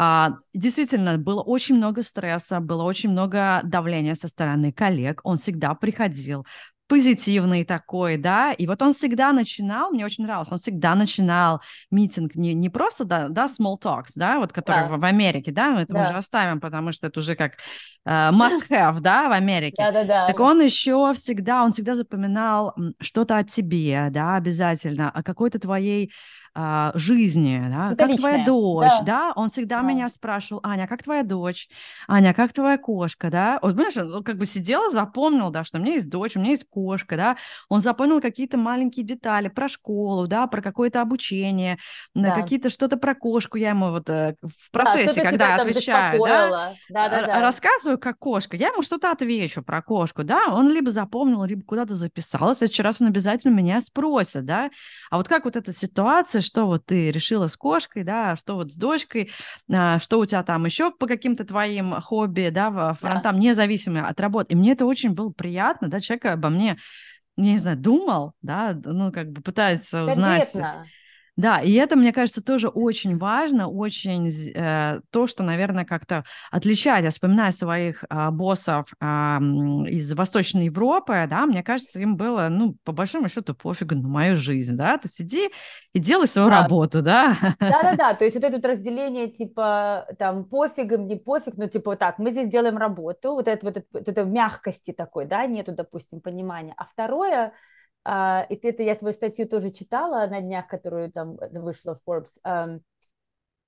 А, действительно, было очень много стресса, было очень много давления со стороны коллег. Он всегда приходил позитивный такой, да, и вот он всегда начинал, мне очень нравилось, он всегда начинал митинг не, не просто, да, да, small talks, да, вот, который да. в, в Америке, да, мы это да. уже оставим, потому что это уже как uh, must have, да, в Америке. Да-да-да. Так он еще всегда, он всегда запоминал что-то о тебе, да, обязательно, о какой-то твоей а, жизни, да, Это как личное. твоя дочь, да. да, он всегда да. меня спрашивал, Аня, как твоя дочь, Аня, как твоя кошка, да, вот, понимаешь, он как бы сидел, запомнил, да, что у меня есть дочь, у меня есть кошка, да, он запомнил какие-то маленькие детали про школу, да, про какое-то обучение, да. какие-то что-то про кошку, я ему вот э, в процессе, да, когда я отвечаю, да, да, да, да, рассказываю как кошка, я ему что-то отвечу про кошку, да, он либо запомнил, либо куда-то записал, в следующий раз он обязательно меня спросит, да, а вот как вот эта ситуация, ситуации, что вот ты решила с кошкой, да, что вот с дочкой, а, что у тебя там еще по каким-то твоим хобби, да, фронтам, да. независимо от работы. И мне это очень было приятно, да, человек обо мне не знаю, думал, да, ну, как бы пытается узнать. Да, и это, мне кажется, тоже очень важно, очень э, то, что, наверное, как-то отличать. Я вспоминаю своих э, боссов э, из Восточной Европы, да, мне кажется, им было, ну, по большому счету, пофигу на мою жизнь, да, ты сиди и делай свою да. работу, да. Да-да-да, то есть вот <laughs> это вот разделение, типа, там, пофиг им, не пофиг, ну, типа, вот так, мы здесь делаем работу, вот это вот это, вот это мягкости такой, да, нету, допустим, понимания. А второе, Uh, и ты это, я твою статью тоже читала на днях, которую там вышла в Forbes.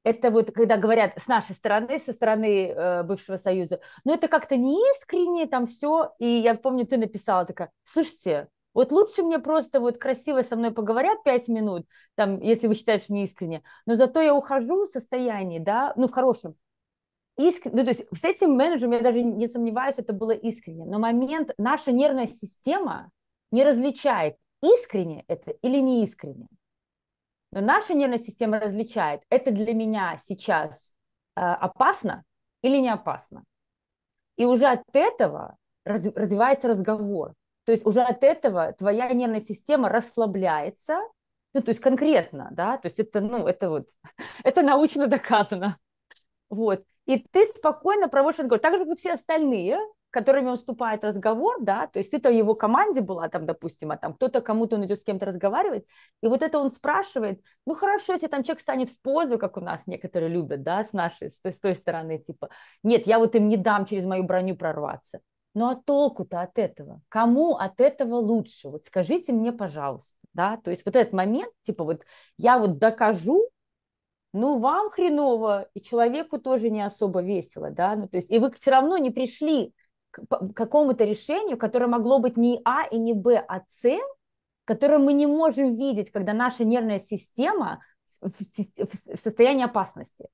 Это вот когда говорят с нашей стороны, со стороны э, бывшего Союза, но это как-то не искренне там все. И я помню, ты написала такая, слушайте, вот лучше мне просто вот красиво со мной поговорят пять минут, там, если вы считаете, что не искренне, но зато я ухожу в состоянии, да, ну, в хорошем, искренне, ну, то есть с этим менеджером я даже не сомневаюсь, это было искренне, но момент, наша нервная система, не различает, искренне это или не искренне. Но наша нервная система различает, это для меня сейчас э, опасно или не опасно. И уже от этого раз, развивается разговор. То есть уже от этого твоя нервная система расслабляется, ну, то есть конкретно, да, то есть это, ну, это вот, <laughs> это научно доказано. Вот. И ты спокойно проводишь разговор, так же, как и все остальные, которыми в разговор, да, то есть ты-то в его команде была там, допустим, а там кто-то, кому-то он идет с кем-то разговаривать, и вот это он спрашивает, ну хорошо, если там человек станет в позу, как у нас некоторые любят, да, с нашей, с той, с той стороны, типа, нет, я вот им не дам через мою броню прорваться. Ну а толку-то от этого? Кому от этого лучше? Вот скажите мне, пожалуйста, да, то есть вот этот момент, типа вот я вот докажу, ну, вам хреново, и человеку тоже не особо весело, да, ну, то есть, и вы все равно не пришли к какому-то решению, которое могло быть не А и не Б, а С, которое мы не можем видеть, когда наша нервная система в состоянии опасности.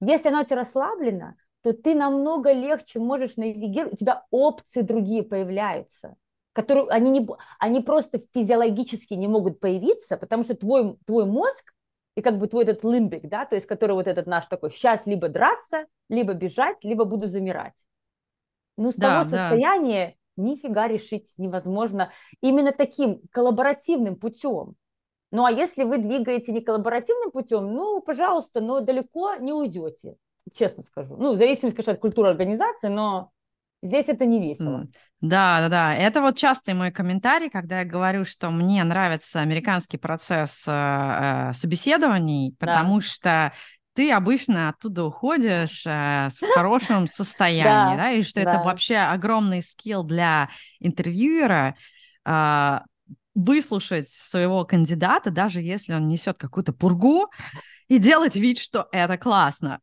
Если она у тебя расслаблена, то ты намного легче можешь навигировать, у тебя опции другие появляются, которые они, не, они просто физиологически не могут появиться, потому что твой, твой мозг и как бы твой этот лимбик, да, то есть который вот этот наш такой, сейчас либо драться, либо бежать, либо буду замирать. Ну, с да, того да. состояния нифига решить невозможно именно таким коллаборативным путем. Ну, а если вы двигаете не коллаборативным путем, ну, пожалуйста, но далеко не уйдете, честно скажу. Ну, в зависимости, конечно, от культуры организации, но Здесь это не весело. Да, да, да. Это вот частый мой комментарий, когда я говорю, что мне нравится американский процесс э, э собеседований, потому да. что ты обычно оттуда уходишь э, в хорошем <laughs> состоянии, да, и что это вообще огромный скилл для интервьюера э, выслушать своего кандидата, даже если он несет какую-то пургу, и делать вид, что это классно.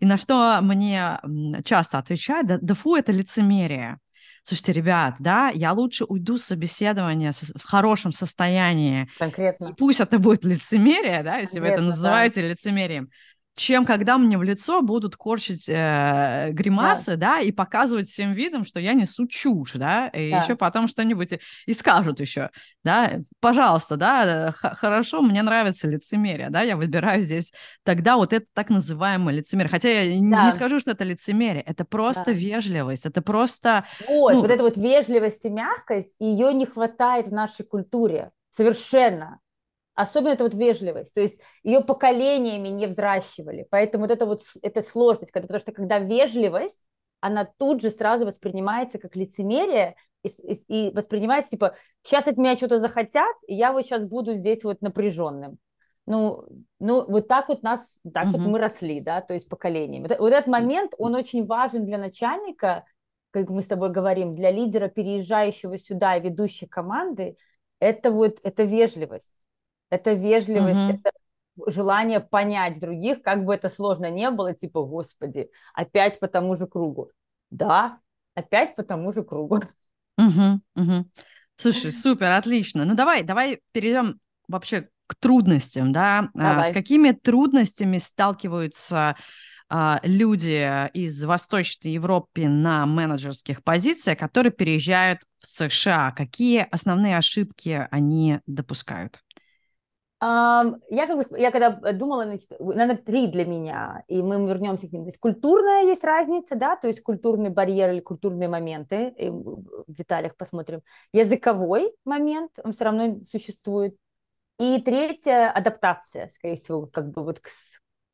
И на что мне часто отвечают, да, да фу, это лицемерие. Слушайте, ребят, да, я лучше уйду с собеседования в хорошем состоянии. Конкретно. И пусть это будет лицемерие, да, если Конкретно, вы это называете да. лицемерием чем когда мне в лицо будут корчить э, гримасы, да. да, и показывать всем видом, что я несу чушь, да, и да. еще потом что-нибудь и скажут еще, да, пожалуйста, да, хорошо, мне нравится лицемерие, да, я выбираю здесь тогда вот это так называемое лицемерие, хотя я да. не скажу, что это лицемерие, это просто да. вежливость, это просто... Вот, ну... вот эта вот вежливость и мягкость, ее не хватает в нашей культуре, совершенно. Особенно это вот вежливость, то есть ее поколениями не взращивали, поэтому вот это вот эта сложность, потому что когда вежливость, она тут же сразу воспринимается как лицемерие и, и, и воспринимается типа сейчас от меня что-то захотят, и я вот сейчас буду здесь вот напряженным. Ну, ну вот так вот нас, так mm-hmm. вот мы росли, да, то есть поколениями. Вот, вот этот момент, он очень важен для начальника, как мы с тобой говорим, для лидера, переезжающего сюда и ведущей команды, это вот, это вежливость это вежливость, mm-hmm. это желание понять других, как бы это сложно не было, типа, господи, опять по тому же кругу. Да, опять по тому же кругу. Угу, угу. Слушай, супер, отлично. Ну давай, давай перейдем вообще к трудностям, да? А, давай. С какими трудностями сталкиваются а, люди из Восточной Европы на менеджерских позициях, которые переезжают в США? Какие основные ошибки они допускают? Я как бы, я когда думала, значит, наверное, три для меня, и мы вернемся к ним. То есть культурная есть разница, да, то есть культурный барьер или культурные моменты, в деталях посмотрим. Языковой момент, он все равно существует. И третье, адаптация, скорее всего, как бы вот к,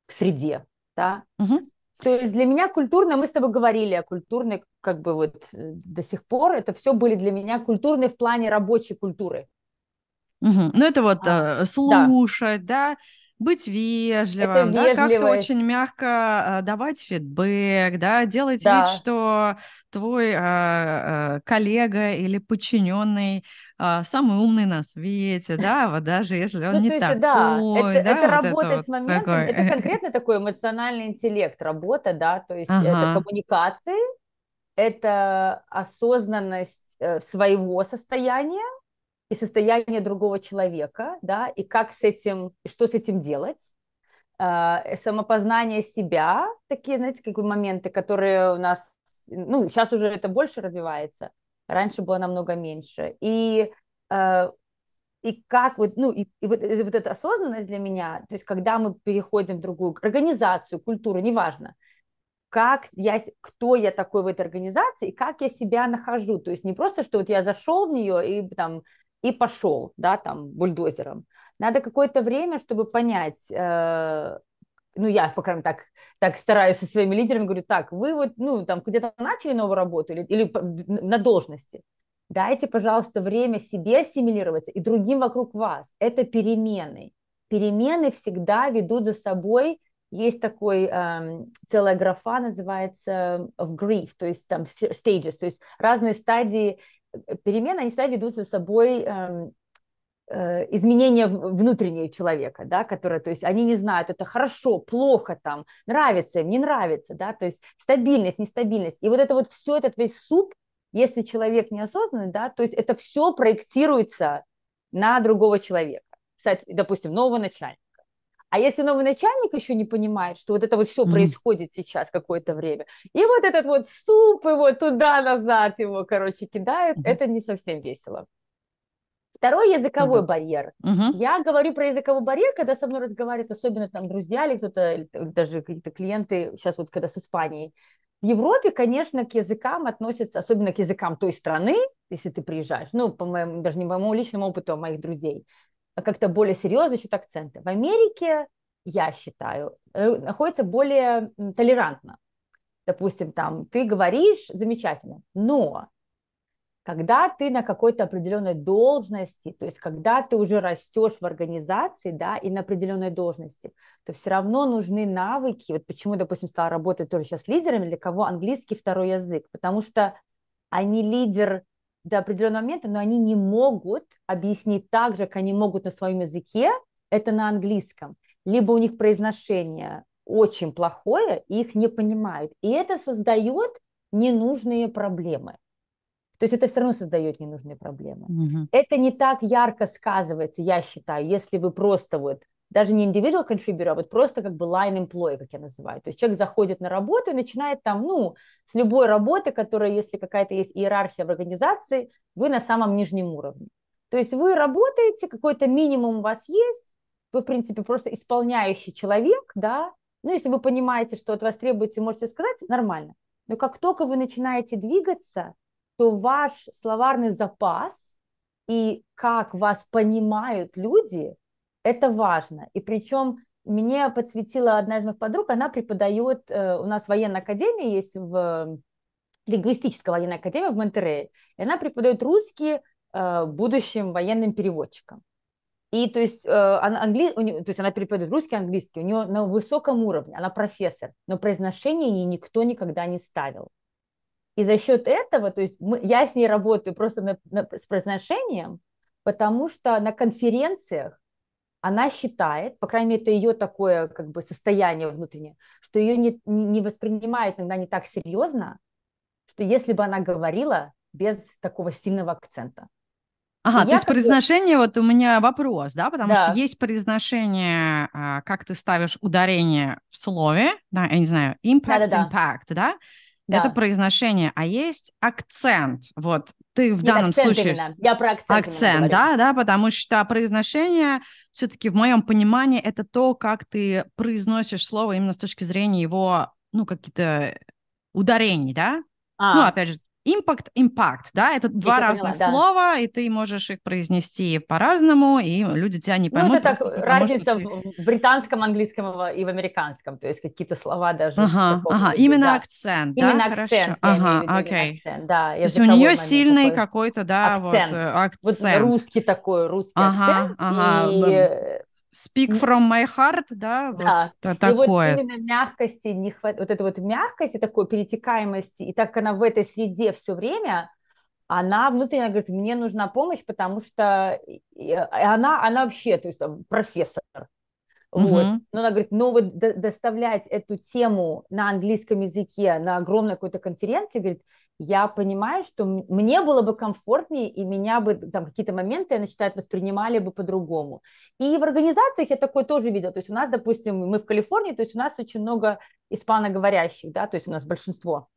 к среде, да. Угу. То есть для меня культурно, мы с тобой говорили о культурной, как бы вот э, до сих пор, это все были для меня культурные в плане рабочей культуры. Угу. Ну, это вот а, э, слушать, да. да, быть вежливым, да, как-то очень мягко э, давать фидбэк, да, делать да. вид, что твой э, э, коллега или подчиненный э, самый умный на свете, да, вот даже если он ну, не есть, такой, да, это, да, это вот работа это с моментом, такой. это конкретно такой эмоциональный интеллект, работа, да, то есть ага. это коммуникации, это осознанность своего состояния, и состояние другого человека, да, и как с этим, и что с этим делать, э, самопознание себя, такие, знаете, какие моменты, которые у нас, ну, сейчас уже это больше развивается, раньше было намного меньше, и э, и как вот, ну, и, и, вот, и вот эта осознанность для меня, то есть когда мы переходим в другую организацию, культуру, неважно, как я, кто я такой в этой организации, и как я себя нахожу, то есть не просто, что вот я зашел в нее и там и пошел, да, там, бульдозером. Надо какое-то время, чтобы понять, э, ну, я, по крайней мере, так, так стараюсь со своими лидерами, говорю, так, вы вот, ну, там, где-то начали новую работу или, или на должности, дайте, пожалуйста, время себе ассимилироваться и другим вокруг вас. Это перемены. Перемены всегда ведут за собой есть такой э, целая графа называется of grief, то есть там stages, то есть разные стадии перемены, они всегда ведут за собой эм, э, изменения внутренние человека, да, которые, то есть они не знают, это хорошо, плохо там, нравится им, не нравится, да, то есть стабильность, нестабильность. И вот это вот все, этот весь суп, если человек неосознанный, да, то есть это все проектируется на другого человека. Допустим, нового начальника. А если новый начальник еще не понимает, что вот это вот все mm-hmm. происходит сейчас какое-то время, и вот этот вот суп его туда-назад его, короче, кидают, mm-hmm. это не совсем весело. Второй языковой mm-hmm. барьер. Mm-hmm. Я говорю про языковой барьер, когда со мной разговаривают, особенно там друзья или кто-то, даже какие-то клиенты, сейчас вот когда с Испанией. В Европе, конечно, к языкам относятся, особенно к языкам той страны, если ты приезжаешь, ну, по моему, даже не по моему личному опыту, а моих друзей, как-то более серьезно ищут акценты. В Америке, я считаю, э, находится более толерантно. Допустим, там ты говоришь замечательно, но когда ты на какой-то определенной должности, то есть когда ты уже растешь в организации, да, и на определенной должности, то все равно нужны навыки. Вот почему, допустим, стала работать тоже сейчас лидерами, для кого английский второй язык, потому что они лидер до определенного момента, но они не могут объяснить так же, как они могут на своем языке, это на английском. Либо у них произношение очень плохое, и их не понимают. И это создает ненужные проблемы. То есть это все равно создает ненужные проблемы. Mm-hmm. Это не так ярко сказывается, я считаю, если вы просто вот даже не individual contributor, а вот просто как бы line employee, как я называю. То есть человек заходит на работу и начинает там, ну, с любой работы, которая, если какая-то есть иерархия в организации, вы на самом нижнем уровне. То есть вы работаете, какой-то минимум у вас есть, вы, в принципе, просто исполняющий человек, да, ну, если вы понимаете, что от вас требуется, можете сказать, нормально. Но как только вы начинаете двигаться, то ваш словарный запас и как вас понимают люди – это важно. И причем мне подсветила одна из моих подруг, она преподает, э, у нас военная академия есть в лингвистическая военная академия в Монтерее, и она преподает русский э, будущим военным переводчикам. И то есть, э, англи... то есть она преподает русский, английский, у нее на высоком уровне, она профессор, но произношение ей никто никогда не ставил. И за счет этого, то есть мы, я с ней работаю просто на, на, с произношением, потому что на конференциях она считает, по крайней мере, это ее такое как бы состояние внутреннее, что ее не, не воспринимает иногда не так серьезно, что если бы она говорила без такого сильного акцента. Ага, и то есть произношение, вот у меня вопрос, да, потому да. что есть произношение, а, как ты ставишь ударение в слове, да, я не знаю, impact, да, да, impact, да, да. это произношение, а есть акцент, вот ты в Нет, данном случае... Именно. Я про акцент. Акцент, да, да, потому что произношение все-таки в моем понимании это то, как ты произносишь слово именно с точки зрения его, ну, какие-то ударений, да? А. Ну, опять же, Импакт, импакт, да, это два разных поняла, слова, да. и ты можешь их произнести по-разному, и люди тебя не поймут. Ну, это так разница ты... в британском, английском и в американском, то есть какие-то слова даже. Ага, ага, именно да. акцент, да, Именно акцент, ага, окей. Акцент, да. То есть у нее сильный какой-то, да, акцент. вот акцент. Вот русский такой, русский ага, акцент, ага. и Speak from my heart, да, да. вот такое. И вот именно мягкости, не хват... вот эта вот мягкость и такой перетекаемости, и так как она в этой среде все время, она внутренне говорит, мне нужна помощь, потому что она, она вообще, то есть там, профессор, вот. Но она говорит, ну вот доставлять эту тему на английском языке на огромной какой-то конференции, говорит, я понимаю, что мне было бы комфортнее, и меня бы там какие-то моменты, я считаю, воспринимали бы по-другому. И в организациях я такое тоже видела. То есть у нас, допустим, мы в Калифорнии, то есть у нас очень много испаноговорящих, да, то есть у нас большинство.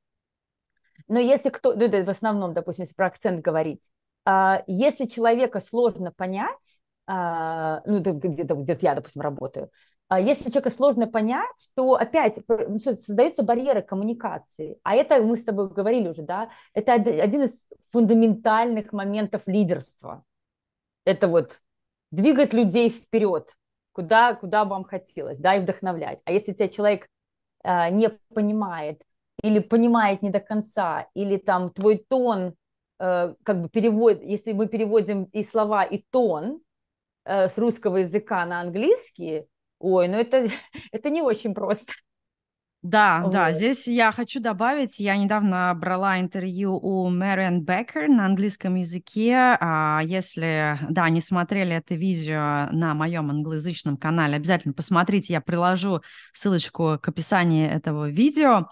Но если кто, ну, в основном, допустим, если про акцент говорить, а, если человека сложно понять, ну, где-то где я, допустим, работаю, а если человека сложно понять, то опять ну, создаются барьеры коммуникации. А это мы с тобой говорили уже, да, это один из фундаментальных моментов лидерства. Это вот двигать людей вперед, куда, куда вам хотелось, да, и вдохновлять. А если тебя человек э, не понимает или понимает не до конца, или там твой тон, э, как бы перевод, если мы переводим и слова, и тон э, с русского языка на английский, Ой, ну это, <laughs> это не очень просто. Да, вот. да, здесь я хочу добавить, я недавно брала интервью у Мэриан Беккер на английском языке. А если, да, не смотрели это видео на моем англоязычном канале, обязательно посмотрите, я приложу ссылочку к описанию этого видео.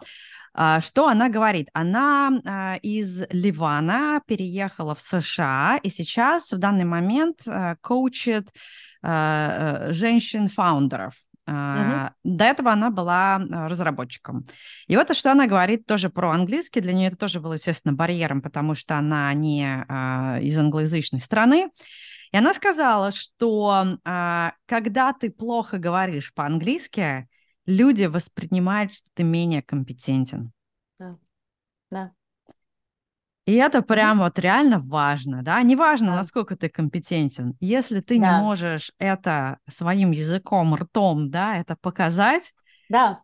А, что она говорит? Она а, из Ливана переехала в США и сейчас в данный момент а, коучит Э, женщин-фаундеров. Uh-huh. До этого она была разработчиком. И вот что она говорит тоже про английский. Для нее это тоже было, естественно, барьером, потому что она не из англоязычной страны. И она сказала, что когда ты плохо говоришь по-английски, люди воспринимают, что ты менее компетентен. Да. да. И это прям вот реально важно, да, неважно, да. насколько ты компетентен, если ты да. не можешь это своим языком, ртом, да, это показать, да.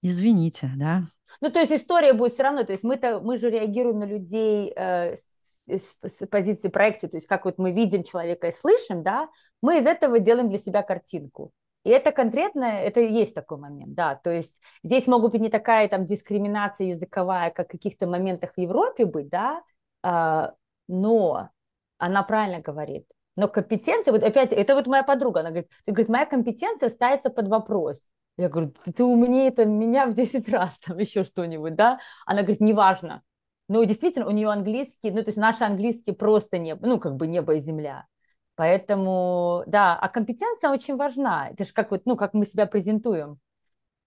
извините, да. Ну, то есть история будет все равно, то есть мы-то, мы же реагируем на людей э, с, с, с позиции проекции, то есть как вот мы видим человека и слышим, да, мы из этого делаем для себя картинку. И это конкретно, это и есть такой момент, да, то есть здесь могут быть не такая там дискриминация языковая, как в каких-то моментах в Европе быть, да, а, но она правильно говорит, но компетенция, вот опять, это вот моя подруга, она говорит, ты, говорит, моя компетенция ставится под вопрос. Я говорю, ты умнее это меня в 10 <laughs> раз, там еще что-нибудь, да? Она говорит, неважно, но действительно у нее английский, ну, то есть наш английский просто небо, ну, как бы небо и земля. Поэтому, да, а компетенция очень важна. Это же как вот, ну, как мы себя презентуем.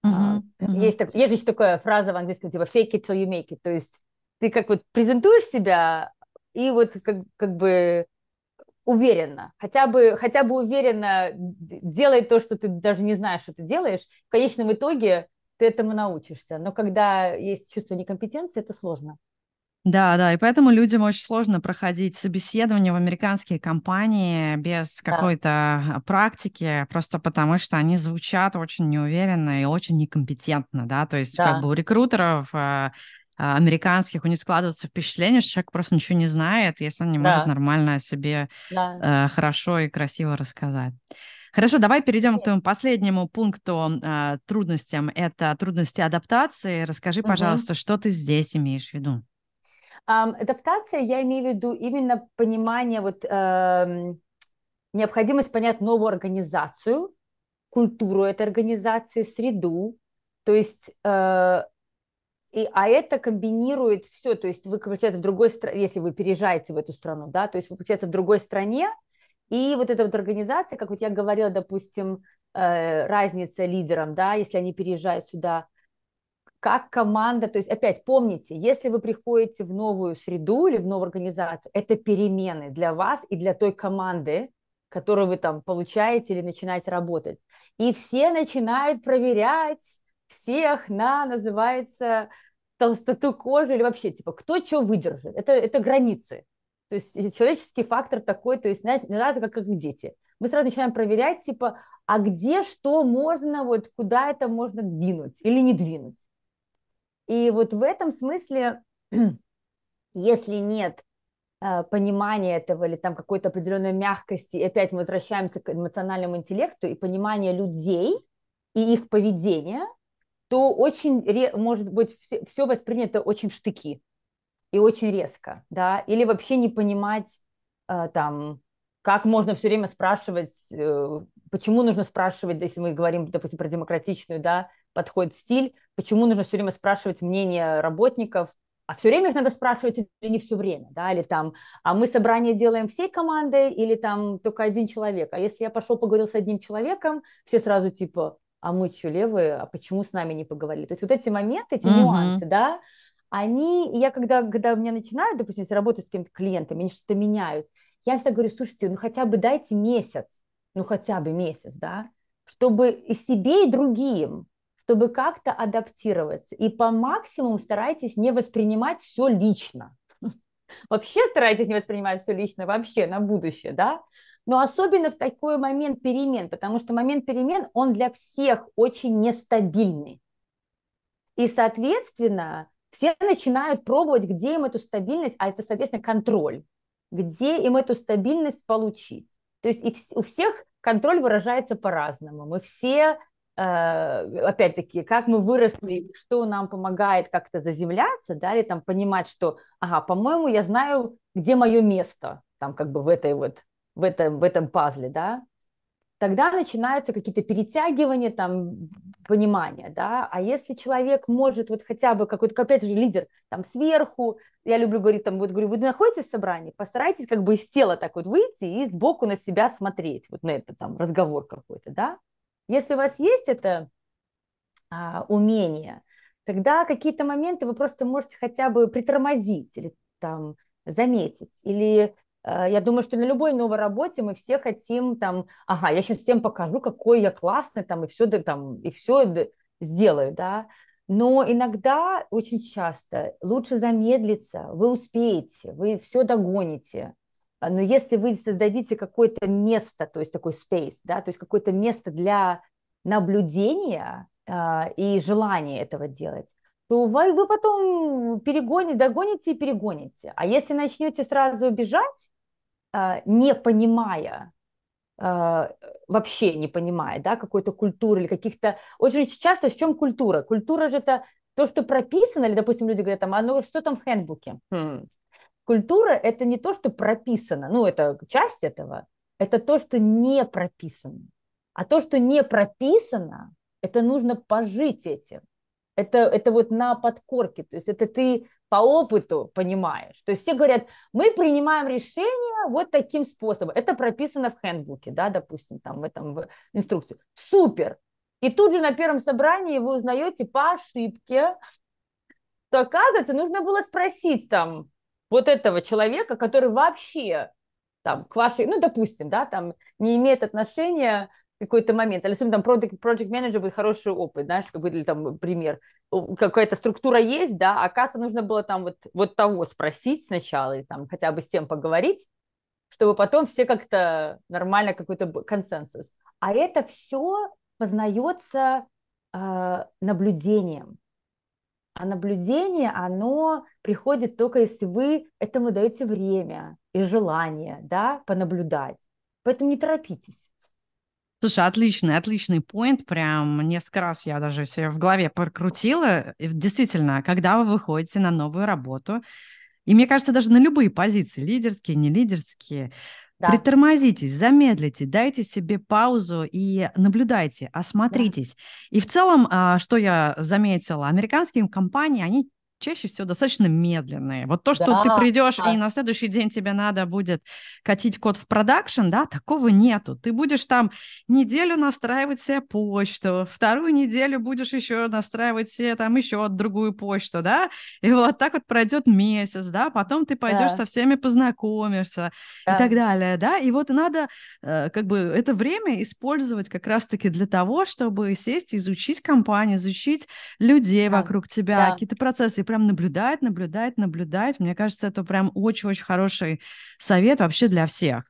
Uh-huh, uh-huh. Есть, так, есть же такая фраза в английском, типа fake it till you make it. То есть ты как вот презентуешь себя и вот как, как бы уверенно, хотя бы, хотя бы уверенно делай то, что ты даже не знаешь, что ты делаешь. В конечном итоге ты этому научишься. Но когда есть чувство некомпетенции, это сложно. Да, да, и поэтому людям очень сложно проходить собеседование в американские компании без какой-то да. практики, просто потому что они звучат очень неуверенно и очень некомпетентно, да, то есть да. как бы у рекрутеров э, американских у них складывается впечатление, что человек просто ничего не знает, если он не да. может нормально о себе да. э, хорошо и красиво рассказать. Хорошо, давай перейдем к твоему последнему пункту э, трудностям. Это трудности адаптации. Расскажи, угу. пожалуйста, что ты здесь имеешь в виду? Адаптация, я имею в виду именно понимание, вот, э, необходимость понять новую организацию, культуру этой организации, среду. То есть, э, и, а это комбинирует все, то есть вы, получается, в другой стране, если вы переезжаете в эту страну, да, то есть вы, получается, в другой стране, и вот эта вот организация, как вот я говорила, допустим, э, разница лидерам, да, если они переезжают сюда, как команда, то есть опять помните, если вы приходите в новую среду или в новую организацию, это перемены для вас и для той команды, которую вы там получаете или начинаете работать. И все начинают проверять всех на, называется, толстоту кожи или вообще, типа, кто что выдержит. Это, это границы. То есть человеческий фактор такой, то есть, знаете, сразу как, как дети. Мы сразу начинаем проверять, типа, а где что можно, вот куда это можно двинуть или не двинуть. И вот в этом смысле, <clears throat> если нет э, понимания этого или там какой-то определенной мягкости, и опять мы возвращаемся к эмоциональному интеллекту и понимания людей и их поведения, то очень может быть все, воспринято очень в штыки и очень резко, да, или вообще не понимать э, там, как можно все время спрашивать, э, почему нужно спрашивать, если мы говорим, допустим, про демократичную, да, подходит стиль, почему нужно все время спрашивать мнение работников, а все время их надо спрашивать или не все время, да, или там, а мы собрание делаем всей командой или там только один человек, а если я пошел поговорил с одним человеком, все сразу типа, а мы что, левые, а почему с нами не поговорили? То есть вот эти моменты, эти uh-huh. нюансы, да, они, я когда, когда у меня начинают, допустим, если работать с какими-то клиентами, они что-то меняют, я всегда говорю, слушайте, ну хотя бы дайте месяц, ну хотя бы месяц, да, чтобы и себе, и другим чтобы как-то адаптироваться. И по максимуму старайтесь не воспринимать все лично. <laughs> Вообще старайтесь не воспринимать все лично, вообще на будущее, да? Но особенно в такой момент перемен, потому что момент перемен, он для всех очень нестабильный. И, соответственно, все начинают пробовать, где им эту стабильность, а это, соответственно, контроль, где им эту стабильность получить. То есть у всех контроль выражается по-разному. Мы все опять-таки, как мы выросли, что нам помогает как-то заземляться, да, или там понимать, что, ага, по-моему, я знаю, где мое место, там как бы в этой вот, в этом, в этом пазле, да, тогда начинаются какие-то перетягивания, там, понимания, да, а если человек может вот хотя бы какой-то, опять же, лидер, там, сверху, я люблю говорить, там, вот, говорю, вы находитесь в собрании, постарайтесь как бы из тела так вот выйти и сбоку на себя смотреть, вот на это там разговор какой-то, да, если у вас есть это а, умение, тогда какие-то моменты вы просто можете хотя бы притормозить или там заметить. Или э, я думаю, что на любой новой работе мы все хотим там, ага, я сейчас всем покажу, какой я классный там и все там и все сделаю, да. Но иногда, очень часто, лучше замедлиться, вы успеете, вы все догоните. А, но если вы создадите какое-то место, то есть такой space, да, то есть какое-то место для наблюдения э, и желания этого делать, то вы, вы потом перегоните, догоните и перегоните. А если начнете сразу бежать, э, не понимая, вообще не понимая, да, какой-то культуры или каких-то... Очень часто в чем культура? Культура же это то, что прописано, или, допустим, люди говорят, там, а ну что там в хендбуке? Хм. Культура – это не то, что прописано, ну, это часть этого, это то, что не прописано. А то, что не прописано, это нужно пожить этим. Это, это вот на подкорке, то есть это ты по опыту понимаешь. То есть все говорят, мы принимаем решение вот таким способом. Это прописано в хендбуке, да, допустим, там в этом в инструкции. Супер. И тут же на первом собрании вы узнаете по ошибке, то оказывается, нужно было спросить там вот этого человека, который вообще там к вашей, ну, допустим, да, там не имеет отношения какой-то момент, или там project, project manager будет хороший опыт, знаешь, как бы, или там пример, какая-то структура есть, да, а оказывается, нужно было там вот, вот того спросить сначала, или там хотя бы с тем поговорить, чтобы потом все как-то нормально какой-то консенсус. А это все познается э, наблюдением. А наблюдение, оно приходит только если вы этому даете время и желание, да, понаблюдать. Поэтому не торопитесь. Слушай, отличный, отличный поинт. Прям несколько раз я даже все в голове прокрутила. И действительно, когда вы выходите на новую работу, и мне кажется, даже на любые позиции, лидерские, не лидерские, да. притормозитесь, замедлите, дайте себе паузу и наблюдайте, осмотритесь. Да. И в целом, а, что я заметила, американские компании, они чаще всего достаточно медленные. Вот то, что да, ты придешь да. и на следующий день тебе надо будет катить код в продакшн, да, такого нету. Ты будешь там неделю настраивать себе почту, вторую неделю будешь еще настраивать себе там еще другую почту, да, и вот так вот пройдет месяц, да, потом ты пойдешь да. со всеми познакомишься да. и так далее, да, и вот надо э, как бы это время использовать как раз-таки для того, чтобы сесть, изучить компанию, изучить людей да. вокруг тебя, да. какие-то процессы, прям наблюдать, наблюдать, наблюдать. Мне кажется, это прям очень-очень хороший совет вообще для всех.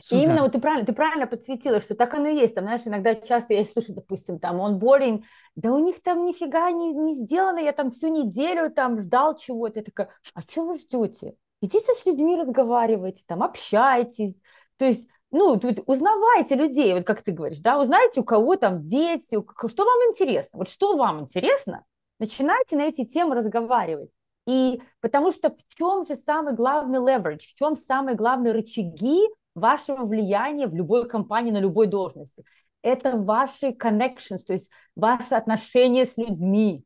Супер. И именно вот ты правильно, ты правильно подсветила, что так оно и есть. Там, знаешь, иногда часто я слышу, допустим, там, он боринг, да у них там нифига не, не сделано, я там всю неделю там ждал чего-то. Я такая, а что вы ждете? Идите с людьми разговаривайте, там, общайтесь. То есть, ну, тут узнавайте людей, вот как ты говоришь, да, узнайте, у кого там дети, что вам интересно. Вот что вам интересно, Начинайте на эти темы разговаривать. И потому что в чем же самый главный leverage, в чем самые главные рычаги вашего влияния в любой компании, на любой должности? Это ваши connections, то есть ваши отношения с людьми.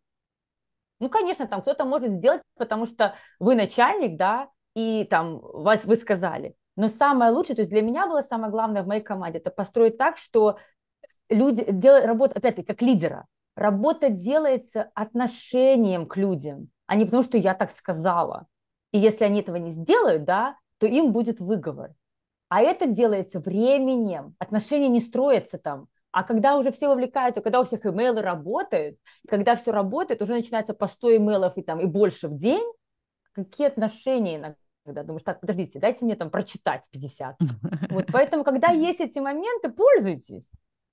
Ну, конечно, там кто-то может сделать, потому что вы начальник, да, и там вас вы сказали. Но самое лучшее, то есть для меня было самое главное в моей команде, это построить так, что люди делают работу, опять-таки, как лидера. Работа делается отношением к людям, а не потому, что я так сказала. И если они этого не сделают, да, то им будет выговор. А это делается временем. Отношения не строятся там. А когда уже все вовлекаются, когда у всех имейлы работают, когда все работает, уже начинается по 100 имейлов и, там, и больше в день, какие отношения иногда? Думаешь, так, подождите, дайте мне там прочитать 50. <laughs> Вот, поэтому, когда есть эти моменты, пользуйтесь.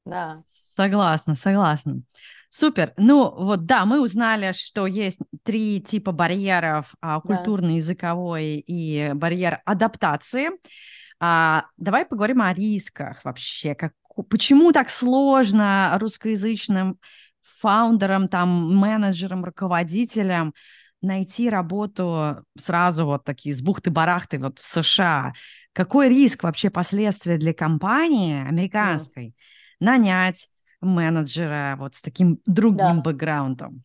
Да. Согласна, согласна. Супер. Ну вот да, мы узнали, что есть три типа барьеров: а, культурный, языковой и барьер адаптации. А, давай поговорим о рисках вообще. Как, почему так сложно русскоязычным фаундерам, там, менеджерам, руководителям найти работу сразу вот такие с бухты-барахты вот в США? Какой риск вообще последствия для компании американской? Да. Нанять менеджера вот с таким другим да. бэкграундом?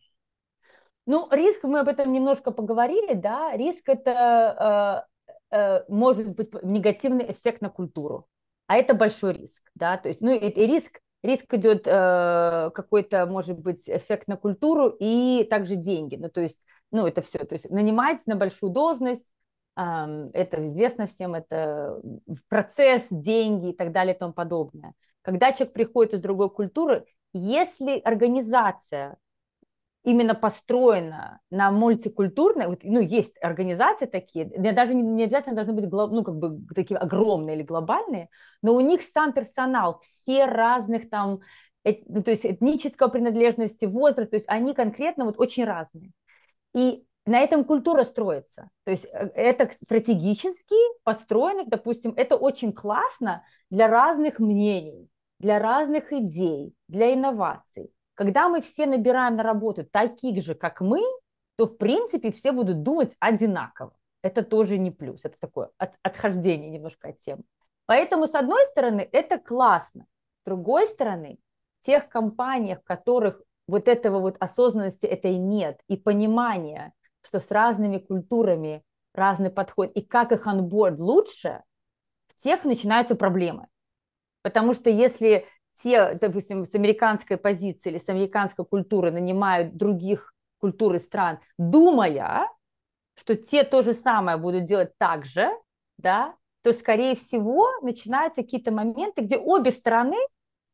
Ну, риск, мы об этом немножко поговорили, да, риск это э, э, может быть негативный эффект на культуру, а это большой риск, да, то есть, ну, и, и риск, риск идет э, какой-то, может быть, эффект на культуру и также деньги, ну, то есть, ну, это все, то есть нанимать на большую должность, э, это известно всем, это процесс, деньги и так далее и тому подобное. Когда человек приходит из другой культуры, если организация именно построена на мультикультурной, ну, есть организации такие, даже не, не обязательно должны быть, ну, как бы такие огромные или глобальные, но у них сам персонал, все разных там, ну, то есть этнического принадлежности, возраст, то есть они конкретно вот очень разные. И на этом культура строится. То есть э, это стратегически построено, допустим, это очень классно для разных мнений для разных идей, для инноваций. Когда мы все набираем на работу таких же, как мы, то, в принципе, все будут думать одинаково. Это тоже не плюс, это такое от, отхождение немножко от темы. Поэтому, с одной стороны, это классно. С другой стороны, в тех компаниях, в которых вот этого вот осознанности этой нет и понимания, что с разными культурами разный подход, и как их онборд лучше, в тех начинаются проблемы. Потому что если те, допустим, с американской позиции или с американской культуры нанимают других культур и стран, думая, что те то же самое будут делать так же, да, то, скорее всего, начинаются какие-то моменты, где обе стороны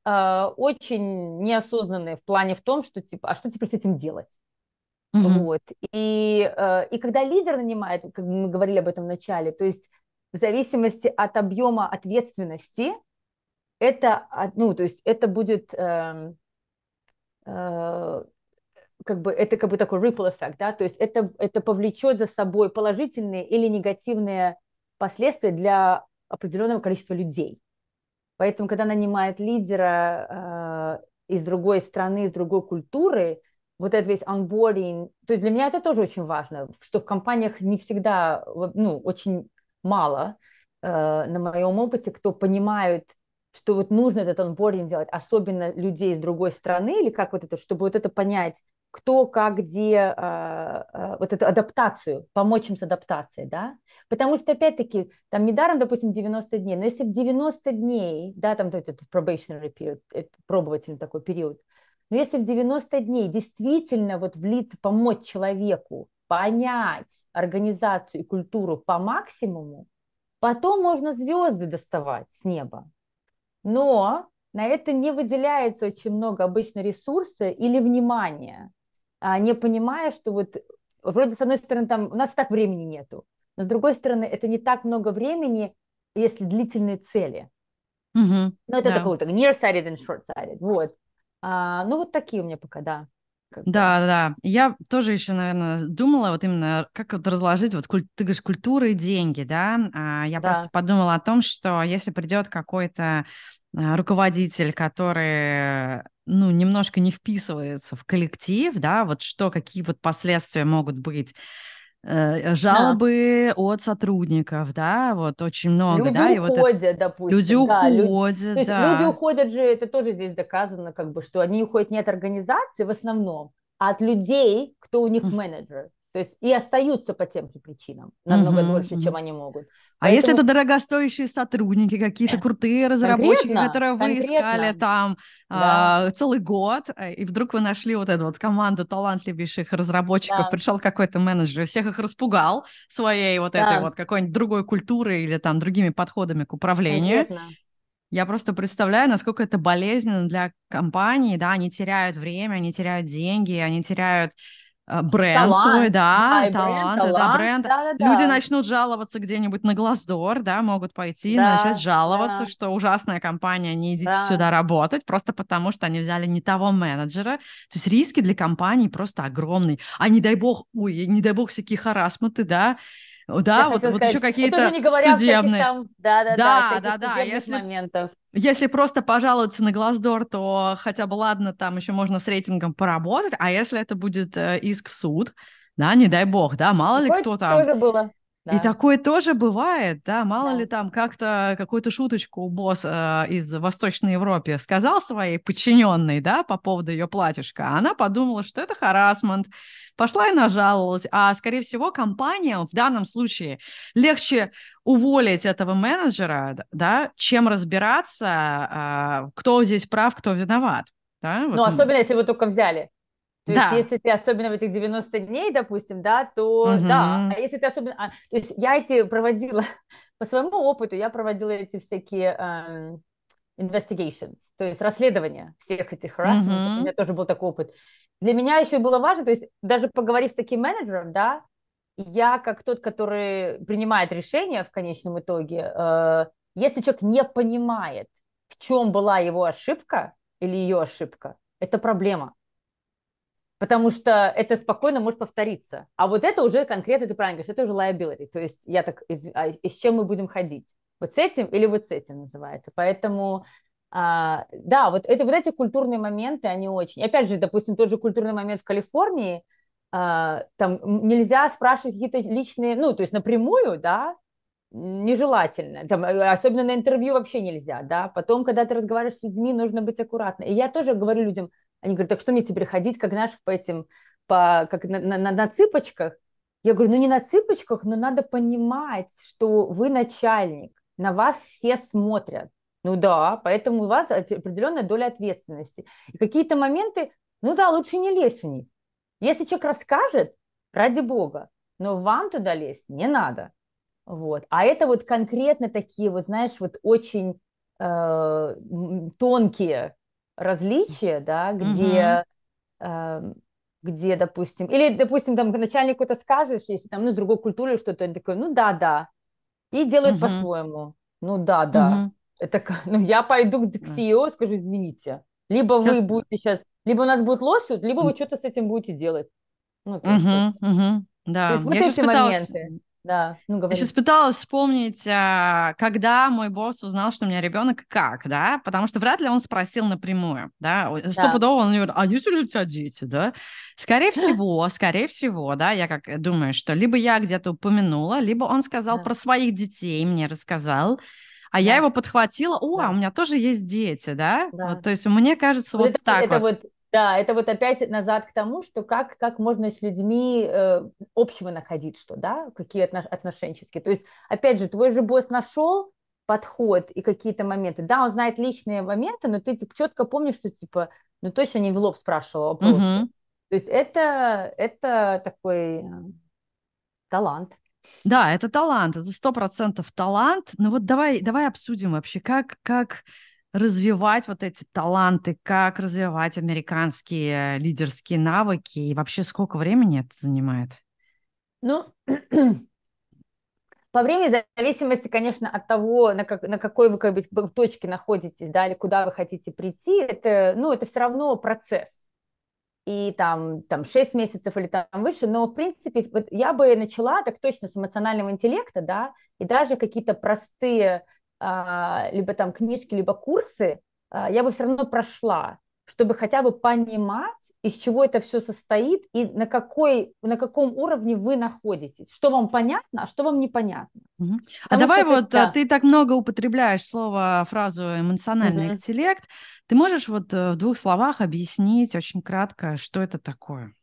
э, очень неосознанные в плане в том, что типа, а что теперь с этим делать? Mm-hmm. Вот. И, э, и когда лидер нанимает, как мы говорили об этом в начале, то есть в зависимости от объема ответственности, это, ну, то есть это будет э, э, как бы это как бы такой ripple эффект, да, то есть это, это повлечет за собой положительные или негативные последствия для определенного количества людей. Поэтому, когда нанимает лидера э, из другой страны, из другой культуры, вот этот весь onboarding, то есть для меня это тоже очень важно, что в компаниях не всегда, ну, очень мало, э, на моем опыте, кто понимают, что вот нужно этот онбординг делать, особенно людей из другой страны, или как вот это, чтобы вот это понять, кто, как, где, э, э, вот эту адаптацию, помочь им с адаптацией, да, потому что, опять-таки, там недаром, допустим, 90 дней, но если в 90 дней, да, там этот probationary period, пробовательный такой период, но если в 90 дней действительно вот влиться, помочь человеку понять организацию и культуру по максимуму, потом можно звезды доставать с неба. Но на это не выделяется очень много обычно ресурса или внимания, а не понимая, что вот вроде с одной стороны там у нас так времени нету, но с другой стороны это не так много времени, если длительные цели. Mm-hmm. Ну это yeah. такой вот near-sighted and short-sighted. Вот. А, ну, вот такие у меня пока, да. Да, да. Я тоже еще, наверное, думала вот именно, как вот разложить, вот куль... ты говоришь, культура и деньги, да? А, я да. просто подумала о том, что если придет какой-то а, руководитель, который ну, немножко не вписывается в коллектив, да, вот что, какие вот последствия могут быть жалобы да. от сотрудников, да, вот очень много, люди да, и уходят, вот это... допустим, люди да, уходят, люди... То есть да. люди уходят же, это тоже здесь доказано, как бы, что они уходят не от организации в основном, а от людей, кто у них менеджер. То есть и остаются по тем же причинам намного угу, дольше, чем они могут. А Поэтому... если это дорогостоящие сотрудники, какие-то крутые разработчики, конкретно, которые вы конкретно. искали там да. а, целый год, э, и вдруг вы нашли вот эту вот команду талантливейших разработчиков, да. пришел какой-то менеджер, всех их распугал своей вот да. этой вот какой-нибудь другой культурой или там другими подходами к управлению. Конкретно. Я просто представляю, насколько это болезненно для компании, да, они теряют время, они теряют деньги, они теряют Э, бренд талант, свой, да, да талант, бренд, да, бренд. Да, да, Люди да. начнут жаловаться где-нибудь на Глаздор, да, могут пойти да, начать жаловаться, да. что ужасная компания, не идите да. сюда работать, просто потому что они взяли не того менеджера. То есть риски для компании просто огромные. А не дай бог, ой, не дай бог всякие харасматы, да, да, Я вот, вот еще какие-то судебные. Там... Да, да, да, да, да, да. Если, моментов. Если просто пожаловаться на Глаздор, то хотя бы ладно, там еще можно с рейтингом поработать, а если это будет э, иск в суд, да, не дай бог, да, мало Такое ли кто там. Тоже было. Да. И такое тоже бывает, да, мало да. ли там как-то какую-то шуточку босс э, из Восточной Европы сказал своей подчиненной, да, по поводу ее платьишка, а она подумала, что это харасмент, пошла и нажаловалась, а, скорее всего, компания в данном случае легче уволить этого менеджера, да, чем разбираться, э, кто здесь прав, кто виноват. Да? Вот. Ну, особенно, если вы только взяли. То да. есть, если ты особенно в этих 90 дней, допустим, да, то угу. да. А если ты особенно... А, то есть я эти проводила, <laughs> по своему опыту, я проводила эти всякие um, investigations, то есть расследования всех этих harassment. Угу. У меня тоже был такой опыт. Для меня еще было важно, то есть даже поговорив с таким менеджером, да, я как тот, который принимает решение в конечном итоге, э, если человек не понимает, в чем была его ошибка или ее ошибка, это проблема потому что это спокойно может повториться. А вот это уже конкретно, ты правильно говоришь, это уже liability, то есть я так, из, а, и с чем мы будем ходить? Вот с этим или вот с этим называется. Поэтому, а, да, вот, это, вот эти культурные моменты, они очень... Опять же, допустим, тот же культурный момент в Калифорнии, а, там нельзя спрашивать какие-то личные, ну, то есть напрямую, да, нежелательно. Там, э, особенно на интервью вообще нельзя, да. Потом, когда ты разговариваешь с людьми, нужно быть аккуратно. И я тоже говорю людям, они говорят, так что мне теперь ходить, как наш по этим, по, как на, на, на цыпочках? Я говорю, ну не на цыпочках, но надо понимать, что вы начальник, на вас все смотрят. Ну да, поэтому у вас определенная доля ответственности. И какие-то моменты, ну да, лучше не лезть в них. Если человек расскажет, ради бога, но вам туда лезть не надо. Вот. А это вот конкретно такие, вот знаешь, вот очень э, тонкие различия, да, где, э, где, допустим, или, допустим, там начальнику это скажешь, если там, ну, с другой культуры что-то, он такой, ну, да, да, и делают по-своему. Ну, да, да. Это, <laughs> ну, я пойду к CEO, скажу, извините. Либо сейчас... вы будете сейчас, либо у нас будет лосут, либо вы что-то с этим будете делать. Ну, то угу, угу. Да, то есть вот я эти моменты. Да, ну говори. Я сейчас пыталась вспомнить, а, когда мой босс узнал, что у меня ребенок, как, да, потому что вряд ли он спросил напрямую, да, стопудово он говорит, а есть ли у тебя дети, да? Скорее <laughs> всего, скорее всего, да, я как думаю, что либо я где-то упомянула, либо он сказал да. про своих детей, мне рассказал, а да. я его подхватила, о, да. у меня тоже есть дети, да? да. Вот, то есть мне кажется, вот, вот это, так это вот. вот да, это вот опять назад к тому, что как, как можно с людьми э, общего находить что, да, какие отнош, отношенческие. То есть, опять же, твой же босс нашел подход и какие-то моменты. Да, он знает личные моменты, но ты четко помнишь, что типа, ну точно не в лоб спрашивал вопросы. Угу. То есть это, это такой э, талант. Да, это талант, это сто процентов талант. Но вот давай, давай обсудим вообще, как, как развивать вот эти таланты, как развивать американские лидерские навыки и вообще сколько времени это занимает? Ну, <clears throat> по времени в зависимости, конечно, от того, на, как, на какой вы как бы, точке находитесь, да, или куда вы хотите прийти, это, ну, это все равно процесс. И там, там 6 месяцев или там выше, но, в принципе, вот я бы начала так точно с эмоционального интеллекта, да, и даже какие-то простые а, либо там книжки, либо курсы, а, я бы все равно прошла, чтобы хотя бы понимать, из чего это все состоит и на, какой, на каком уровне вы находитесь, что вам понятно, а что вам непонятно. Угу. А давай вот это, ты так много употребляешь слово, фразу эмоциональный угу. интеллект, ты можешь вот э, в двух словах объяснить очень кратко, что это такое?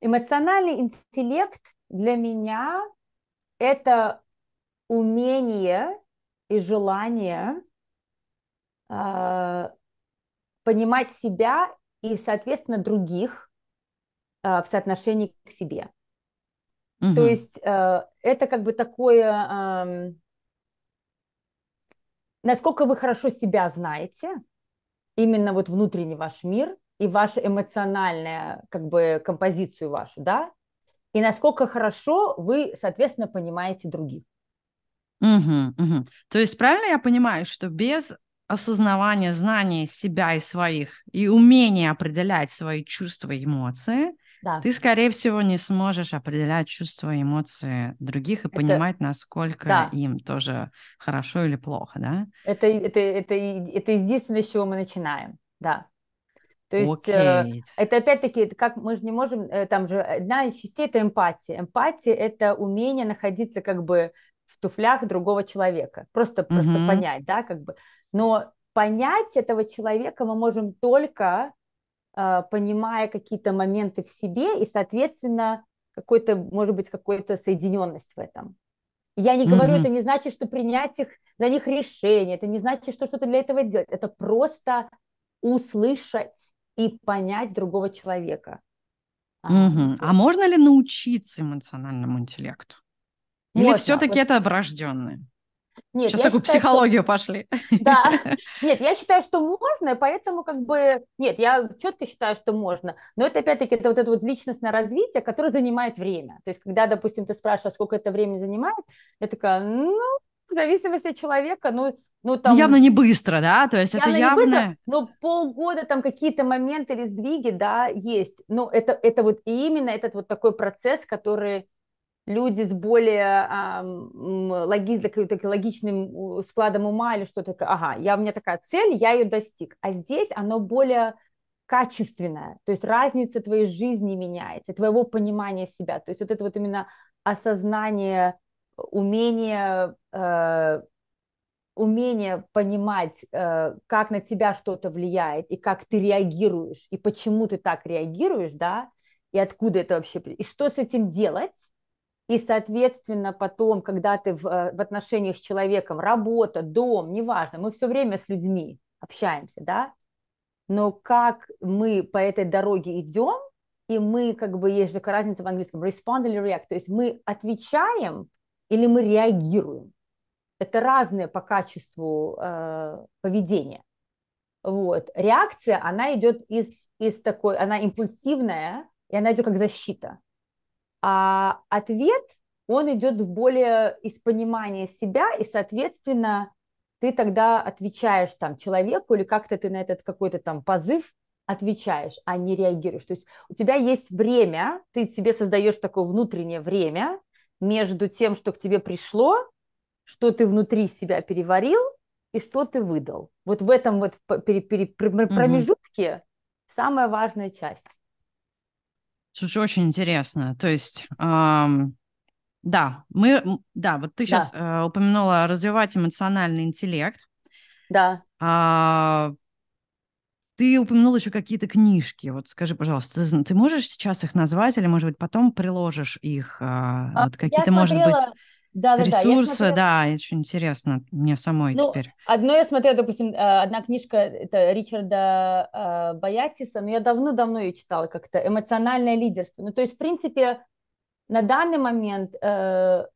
Эмоциональный интеллект для меня это умение и желание э, понимать себя и, соответственно, других э, в соотношении к себе. Угу. То есть э, это как бы такое, э, насколько вы хорошо себя знаете, именно вот внутренний ваш мир и ваша эмоциональная как бы композицию вашу, да, и насколько хорошо вы, соответственно, понимаете других. Угу, угу. То есть правильно я понимаю, что без осознавания, знания себя и своих и умения определять свои чувства и эмоции, да. ты, скорее всего, не сможешь определять чувства и эмоции других и это... понимать, насколько да. им тоже хорошо или плохо, да? Это, это, это, это единственное, с чего мы начинаем, да. То есть okay. э, это опять-таки, как мы же не можем, э, там же одна из частей это эмпатия. Эмпатия это умение находиться как бы туфлях другого человека. Просто, mm-hmm. просто понять, да, как бы. Но понять этого человека мы можем только э, понимая какие-то моменты в себе и, соответственно, какой-то, может быть, какой-то соединенность в этом. Я не говорю, mm-hmm. это не значит, что принять их, за них решение, это не значит, что что-то для этого делать. Это просто услышать и понять другого человека. Mm-hmm. А можно ли научиться эмоциональному интеллекту? Или Можно. все-таки вот. это врожденное? Нет, Сейчас такую считаю, психологию что... пошли. Да, <laughs> нет, я считаю, что можно, поэтому как бы, нет, я четко считаю, что можно, но это опять-таки это вот это вот личностное развитие, которое занимает время. То есть, когда, допустим, ты спрашиваешь, сколько это времени занимает, я такая, ну, в зависимости от человека, ну, ну, там, явно не быстро, да? То есть явно это явно... Быстро, но полгода там какие-то моменты или сдвиги, да, есть. Но это, это вот именно этот вот такой процесс, который люди с более а, логи, логичным складом ума или что-то, ага, я, у меня такая цель, я ее достиг. А здесь оно более качественное, то есть разница твоей жизни меняется, твоего понимания себя, то есть вот это вот именно осознание, умение, э, умение понимать, э, как на тебя что-то влияет и как ты реагируешь и почему ты так реагируешь, да, и откуда это вообще, и что с этим делать, и, соответственно, потом, когда ты в, э, в отношениях с человеком, работа, дом, неважно, мы все время с людьми общаемся, да, но как мы по этой дороге идем, и мы, как бы, есть же разница в английском, respond или react, то есть мы отвечаем или мы реагируем. Это разные по качеству э, поведения. Вот. Реакция, она идет из, из такой, она импульсивная, и она идет как защита. А ответ, он идет более из понимания себя, и, соответственно, ты тогда отвечаешь там человеку или как-то ты на этот какой-то там позыв отвечаешь, а не реагируешь. То есть у тебя есть время, ты себе создаешь такое внутреннее время между тем, что к тебе пришло, что ты внутри себя переварил и что ты выдал. Вот в этом вот промежутке угу. самая важная часть. Слушай, очень интересно. То есть, эм, да, мы, да, вот ты сейчас да. э, упомянула развивать эмоциональный интеллект. Да. А, ты упомянула еще какие-то книжки. Вот скажи, пожалуйста, ты, ты можешь сейчас их назвать или, может быть, потом приложишь их? Э, а, вот какие-то, может быть да, да, ресурсы, да, смотрела... да, очень интересно мне самой ну, теперь. Одно я смотрела, допустим, э, одна книжка, это Ричарда э, Боятиса, но я давно-давно ее читала как-то, «Эмоциональное лидерство». Ну, то есть, в принципе, на данный момент, э,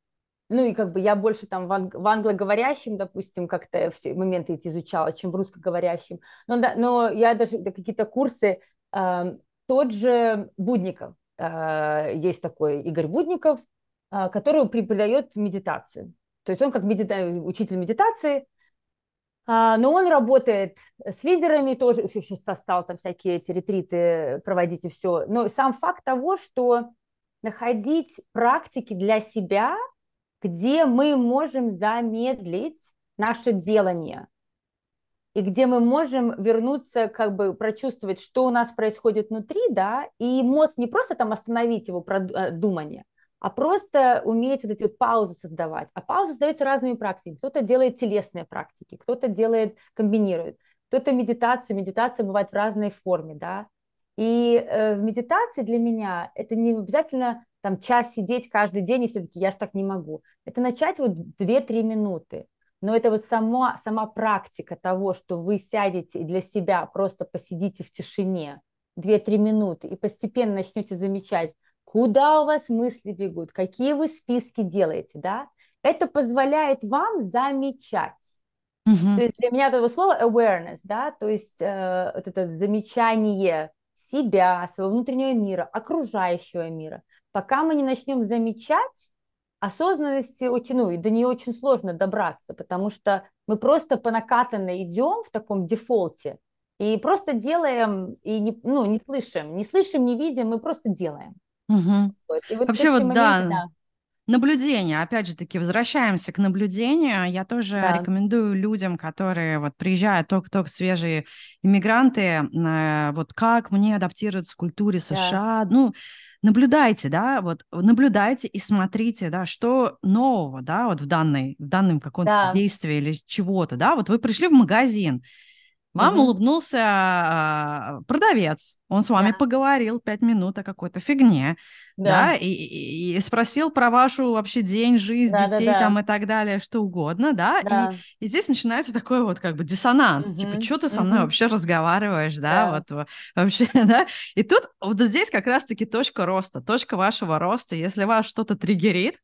ну, и как бы я больше там в, анг- в англоговорящем, допустим, как-то все моменты эти изучала, чем в русскоговорящем. Но, да, но я даже какие-то курсы, тот же Будников, есть такой Игорь Будников, а, который преподает медитацию. То есть он как медита... учитель медитации, а, но он работает с лидерами, тоже сейчас стал там всякие эти ретриты проводить и все. Но сам факт того, что находить практики для себя, где мы можем замедлить наше делание, и где мы можем вернуться, как бы прочувствовать, что у нас происходит внутри, да, и мозг не просто там остановить его э, а просто уметь вот эти вот паузы создавать. А паузы создаются разными практиками. Кто-то делает телесные практики, кто-то делает, комбинирует, кто-то медитацию. Медитация бывает в разной форме, да. И э, в медитации для меня это не обязательно там час сидеть каждый день, и все-таки я же так не могу. Это начать вот 2-3 минуты. Но это вот сама, сама практика того, что вы сядете и для себя просто посидите в тишине 2-3 минуты и постепенно начнете замечать, куда у вас мысли бегут, какие вы списки делаете, да, это позволяет вам замечать. Mm-hmm. То есть для меня это слово awareness, да, то есть э, вот это замечание себя, своего внутреннего мира, окружающего мира. Пока мы не начнем замечать, осознанности очень, ну, и до нее очень сложно добраться, потому что мы просто по накатанной идем в таком дефолте и просто делаем, и не, ну, не слышим, не слышим, не видим, мы просто делаем. Угу. Вот. И вот Вообще вот моменты, да, да, наблюдение, опять же таки, возвращаемся к наблюдению. Я тоже да. рекомендую людям, которые вот приезжают только-только свежие иммигранты, вот как мне адаптироваться к культуре США, да. ну, наблюдайте, да, вот наблюдайте и смотрите, да, что нового, да, вот в данной, в данном каком-то да. действии или чего-то, да, вот вы пришли в магазин, вам угу. улыбнулся а, продавец, он с вами да. поговорил пять минут о какой-то фигне, да, да и, и, спросил про вашу вообще день, жизнь, да, детей да, да. там и так далее, что угодно, да, да. И, и здесь начинается такой вот как бы диссонанс, угу. типа, что ты со мной угу. вообще разговариваешь, да, да, вот вообще, <laughs> да, и тут вот здесь как раз-таки точка роста, точка вашего роста, если вас что-то триггерит,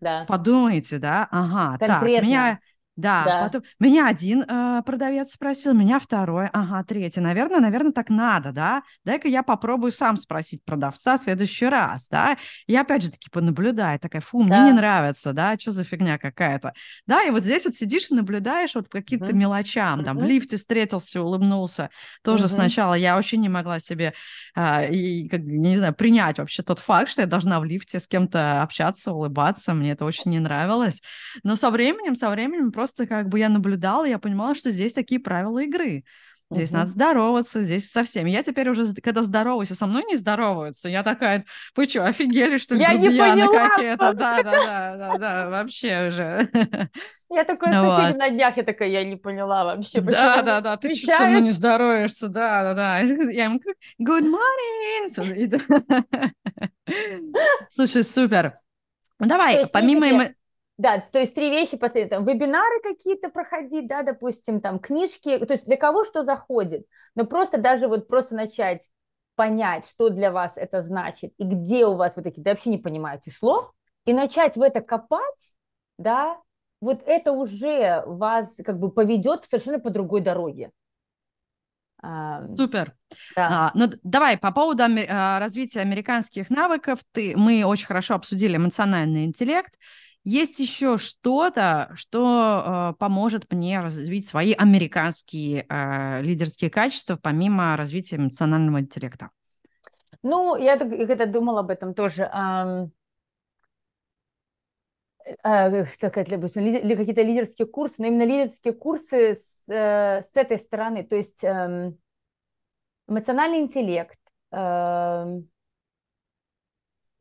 да. подумайте, да, ага, Конкретно. так, меня да, да. потом меня один э, продавец спросил, меня второй, ага, третий. Наверное, наверное, так надо, да? Дай-ка я попробую сам спросить продавца в следующий раз, да? И опять же таки понаблюдаю, такая, фу, да. мне не нравится, да, что за фигня какая-то. Да, и вот здесь вот сидишь и наблюдаешь вот каким-то угу. мелочам, там, угу. в лифте встретился, улыбнулся. Тоже угу. сначала я вообще не могла себе, э, и, как, не знаю, принять вообще тот факт, что я должна в лифте с кем-то общаться, улыбаться, мне это очень не нравилось. Но со временем, со временем просто просто как бы я наблюдала, я понимала, что здесь такие правила игры. Здесь uh-huh. надо здороваться, здесь со всеми. Я теперь уже, когда здороваюсь, и со мной не здороваются, я такая, вы что, офигели, что ли, я не поняла. какие-то? Да, да, да, да, да, вообще уже. Я такой ну, вот. на днях, я такая, я не поняла вообще. Да, да, да, ты что со мной не здороваешься, да, да, да. <laughs> Я ему good morning. <laughs> Слушай, супер. Ну давай, помимо... Да, то есть три вещи последние. Там, вебинары какие-то проходить, да, допустим, там книжки. То есть для кого что заходит. Но просто даже вот просто начать понять, что для вас это значит и где у вас вот такие, да вообще не понимаете слов, и начать в это копать, да, вот это уже вас как бы поведет совершенно по другой дороге. Супер. Да. А, ну, давай по поводу а, развития американских навыков. Ты, мы очень хорошо обсудили эмоциональный интеллект. Есть еще что-то, что э, поможет мне развить свои американские э, лидерские качества, помимо развития эмоционального интеллекта? Ну, я когда думала об этом тоже. Эм, э, сказать, ли, какие-то лидерские курсы, но именно лидерские курсы с, э, с этой стороны, то есть э, эмоциональный интеллект, э,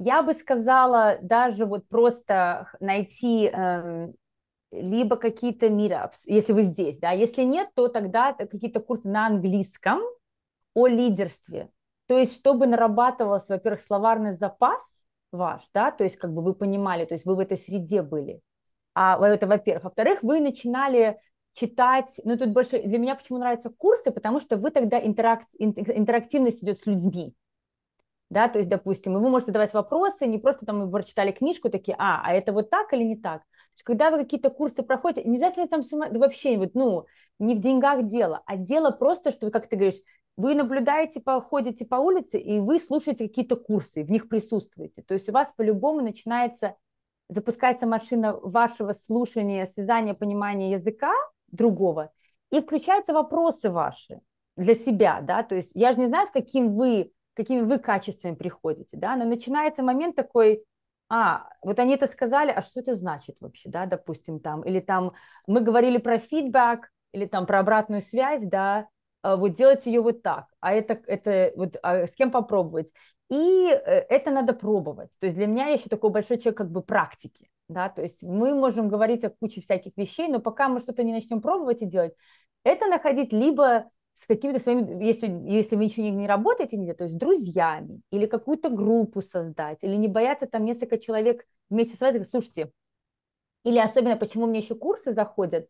я бы сказала, даже вот просто найти э, либо какие-то meetups, если вы здесь, да, если нет, то тогда какие-то курсы на английском о лидерстве, то есть чтобы нарабатывался, во-первых, словарный запас ваш, да, то есть как бы вы понимали, то есть вы в этой среде были, а это во-первых, во-вторых, вы начинали читать, ну тут больше для меня почему нравятся курсы, потому что вы тогда интерак, интерактивность идет с людьми, да, то есть, допустим, вы можете задавать вопросы, не просто там вы прочитали книжку, такие, а, а это вот так или не так. То есть, когда вы какие-то курсы проходите, не обязательно там сумма, вообще, вот, ну, не в деньгах дело, а дело просто, что, как ты говоришь, вы наблюдаете, ходите по улице, и вы слушаете какие-то курсы, в них присутствуете. То есть у вас по-любому начинается, запускается машина вашего слушания, связания, понимания языка другого, и включаются вопросы ваши для себя, да, то есть я же не знаю, с каким вы какими вы качествами приходите, да, но начинается момент такой, а, вот они это сказали, а что это значит вообще, да, допустим, там, или там мы говорили про фидбэк, или там про обратную связь, да, а вот делать ее вот так, а это, это вот а с кем попробовать. И э, это надо пробовать. То есть для меня еще такой большой человек как бы практики, да, то есть мы можем говорить о куче всяких вещей, но пока мы что-то не начнем пробовать и делать, это находить либо с какими-то своими, если, если вы ничего не, не работаете нигде, то есть с друзьями, или какую-то группу создать, или не бояться там несколько человек вместе с вами, слушайте, или особенно, почему мне еще курсы заходят,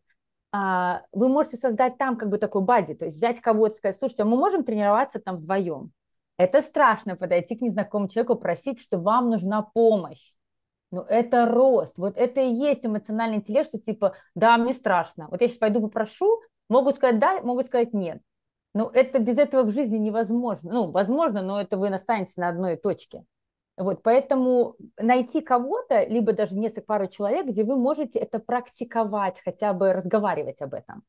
а, вы можете создать там как бы такой бади, то есть взять кого-то, сказать, слушайте, а мы можем тренироваться там вдвоем. Это страшно подойти к незнакомому человеку, просить, что вам нужна помощь. Но это рост, вот это и есть эмоциональный интеллект, что типа, да, мне страшно. Вот я сейчас пойду попрошу, могут сказать да, могут сказать нет. Ну, это без этого в жизни невозможно. Ну, возможно, но это вы настанете на одной точке. Вот, поэтому найти кого-то, либо даже несколько пару человек, где вы можете это практиковать, хотя бы разговаривать об этом.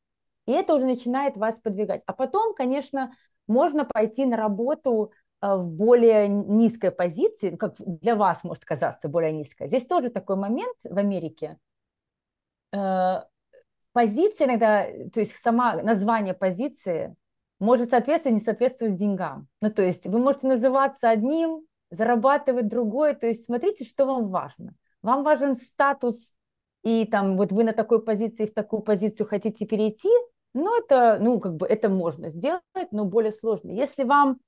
И это уже начинает вас подвигать. А потом, конечно, можно пойти на работу э, в более низкой позиции, как для вас может казаться более низкой. Здесь тоже такой момент в Америке. Э, позиция иногда, то есть сама название позиции может соответствовать, не соответствовать деньгам. Ну, то есть вы можете называться одним, зарабатывать другое, то есть смотрите, что вам важно. Вам важен статус, и там вот вы на такой позиции, в такую позицию хотите перейти, ну, это, ну, как бы это можно сделать, но более сложно. Если вам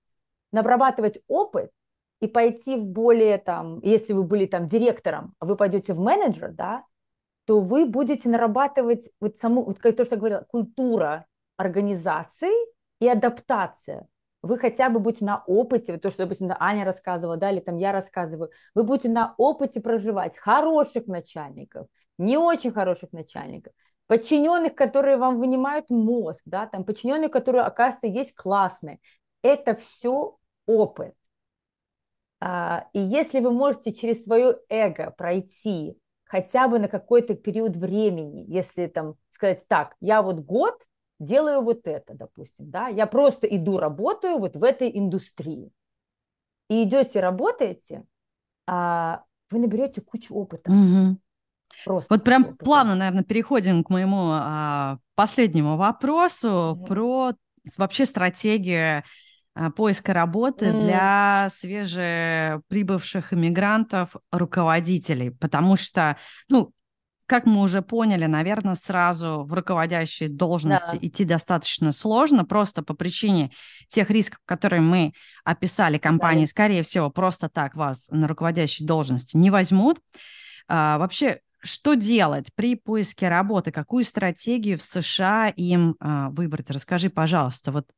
нарабатывать опыт и пойти в более там, если вы были там директором, а вы пойдете в менеджер, да, то вы будете нарабатывать вот саму, вот как то, что говорила, культура организации, и адаптация. Вы хотя бы будете на опыте, то, что, допустим, Аня рассказывала, да, или там я рассказываю, вы будете на опыте проживать хороших начальников, не очень хороших начальников, подчиненных, которые вам вынимают мозг, да, там подчиненных, которые, оказывается, есть классные. Это все опыт. А, и если вы можете через свое эго пройти хотя бы на какой-то период времени, если там сказать так, я вот год делаю вот это, допустим, да, я просто иду, работаю вот в этой индустрии. И идете, работаете, а вы наберете кучу опыта. Угу. Просто вот прям опыта. плавно, наверное, переходим к моему а, последнему вопросу угу. про вообще стратегию а, поиска работы mm. для свежеприбывших иммигрантов, руководителей, потому что, ну, как мы уже поняли, наверное, сразу в руководящие должности да. идти достаточно сложно, просто по причине тех рисков, которые мы описали. Компании, да. скорее всего, просто так вас на руководящей должности не возьмут. А, вообще, что делать при поиске работы? Какую стратегию в США им а, выбрать? Расскажи, пожалуйста. Вот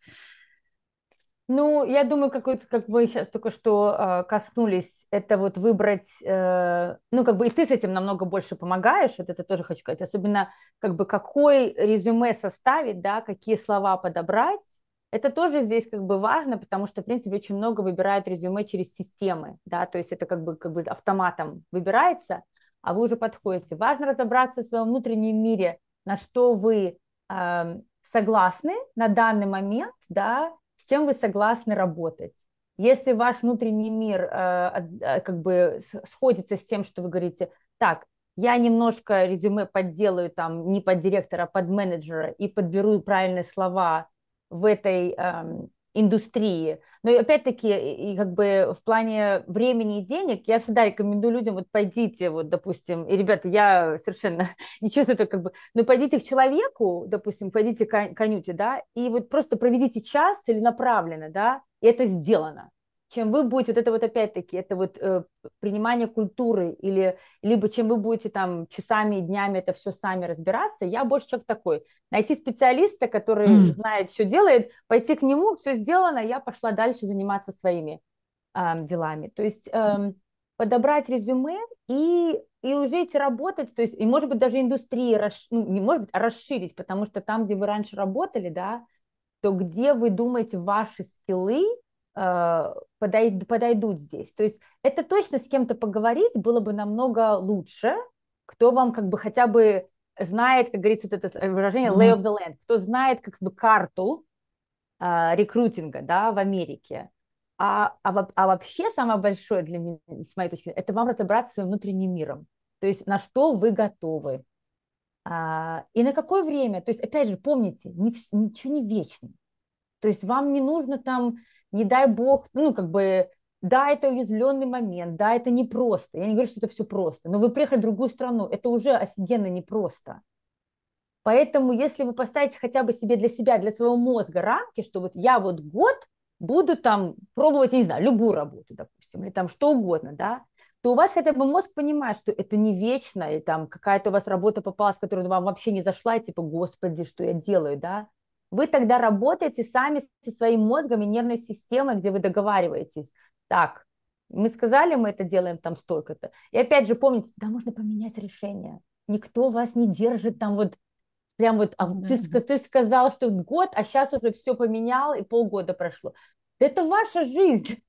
ну, я думаю, как, вот, как вы сейчас только что э, коснулись, это вот выбрать, э, ну, как бы и ты с этим намного больше помогаешь, вот это тоже хочу сказать, особенно как бы какой резюме составить, да, какие слова подобрать, это тоже здесь как бы важно, потому что, в принципе, очень много выбирают резюме через системы, да, то есть это как бы, как бы автоматом выбирается, а вы уже подходите. Важно разобраться в своем внутреннем мире, на что вы э, согласны на данный момент, да, с чем вы согласны работать. Если ваш внутренний мир э, э, как бы сходится с тем, что вы говорите, так, я немножко резюме подделаю там не под директора, а под менеджера и подберу правильные слова в этой эм, индустрии. Но опять-таки, и как бы в плане времени и денег, я всегда рекомендую людям, вот пойдите, вот, допустим, и, ребята, я совершенно <laughs> чувствую это как бы, но пойдите к человеку, допустим, пойдите к конюте, да, и вот просто проведите час целенаправленно, да, и это сделано чем вы будете, вот это вот опять-таки, это вот э, принимание культуры, или либо чем вы будете там часами и днями это все сами разбираться, я больше человек такой. Найти специалиста, который mm. знает, что делает, пойти к нему, все сделано, я пошла дальше заниматься своими э, делами. То есть э, подобрать резюме и, и уже идти работать, то есть, и может быть даже индустрии, расш... ну, не может быть, а расширить, потому что там, где вы раньше работали, да, то где вы думаете ваши скиллы, подойд, подойдут здесь. То есть это точно с кем-то поговорить было бы намного лучше, кто вам как бы хотя бы знает, как говорится, это выражение lay of the land, кто знает как бы карту э, рекрутинга, да, в Америке. А, а, а вообще самое большое для меня, с моей точки зрения, это вам разобраться с своим внутренним миром. То есть на что вы готовы. А, и на какое время. То есть, опять же, помните, не, ничего не вечно. То есть вам не нужно там не дай бог, ну, как бы, да, это уязвленный момент, да, это непросто. Я не говорю, что это все просто, но вы приехали в другую страну, это уже офигенно непросто. Поэтому, если вы поставите хотя бы себе для себя, для своего мозга рамки, что вот я вот год буду там пробовать, не знаю, любую работу, допустим, или там что угодно, да, то у вас хотя бы мозг понимает, что это не вечно, и там какая-то у вас работа попалась, которая вам вообще не зашла, и типа, господи, что я делаю, да, вы тогда работаете сами со своим мозгом и нервной системой, где вы договариваетесь. Так, мы сказали, мы это делаем там столько-то. И опять же, помните, всегда можно поменять решение. Никто вас не держит там вот прям вот, а ты, ты сказал, что год, а сейчас уже все поменял, и полгода прошло. Это ваша жизнь.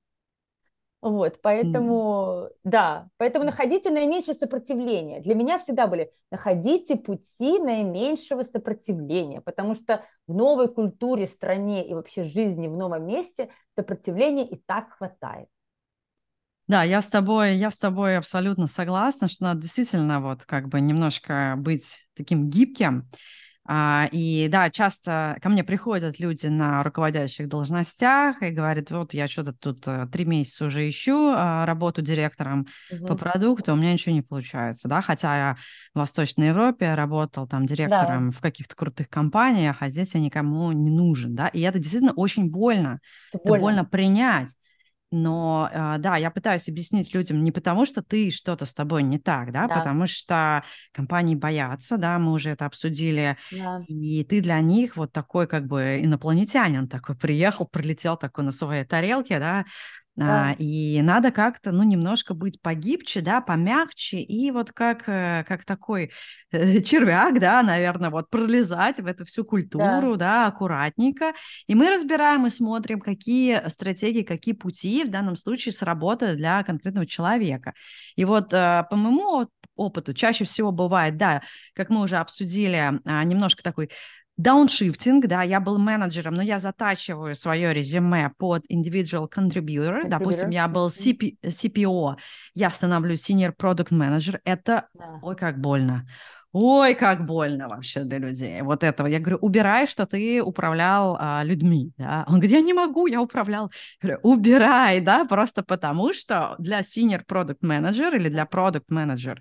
Вот, поэтому, mm. да, поэтому находите наименьшее сопротивление. Для меня всегда были, находите пути наименьшего сопротивления, потому что в новой культуре, стране и вообще жизни в новом месте сопротивления и так хватает. Да, я с тобой, я с тобой абсолютно согласна, что надо действительно вот как бы немножко быть таким гибким, и да, часто ко мне приходят люди на руководящих должностях и говорят, вот я что-то тут э, три месяца уже ищу а, работу директором угу. по продукту, у меня ничего не получается, да, хотя я в Восточной Европе работал там директором да. в каких-то крутых компаниях, а здесь я никому не нужен, да, и это действительно очень больно, это больно, это больно принять. Но а, да, я пытаюсь объяснить людям не потому, что ты что-то с тобой не так, да, да. потому что компании боятся, да, мы уже это обсудили, да. и ты для них вот такой как бы инопланетянин такой приехал, прилетел такой на своей тарелке, да, да. А, и надо как-то, ну, немножко быть погибче, да, помягче, и вот как, э, как такой э, червяк, да, наверное, вот пролезать в эту всю культуру, да. да, аккуратненько. И мы разбираем и смотрим, какие стратегии, какие пути в данном случае сработают для конкретного человека. И вот э, по моему опыту чаще всего бывает, да, как мы уже обсудили, а, немножко такой Дауншифтинг, да, я был менеджером, но я затачиваю свое резюме под individual contributor. contributor. Допустим, я был CP, CPO, я становлюсь senior product manager. Это, да. ой, как больно. Ой, как больно вообще для людей. Вот этого. Я говорю, убирай, что ты управлял а, людьми. Да? Он говорит, я не могу, я управлял. Я говорю, убирай, да, просто потому что для senior product manager или для product manager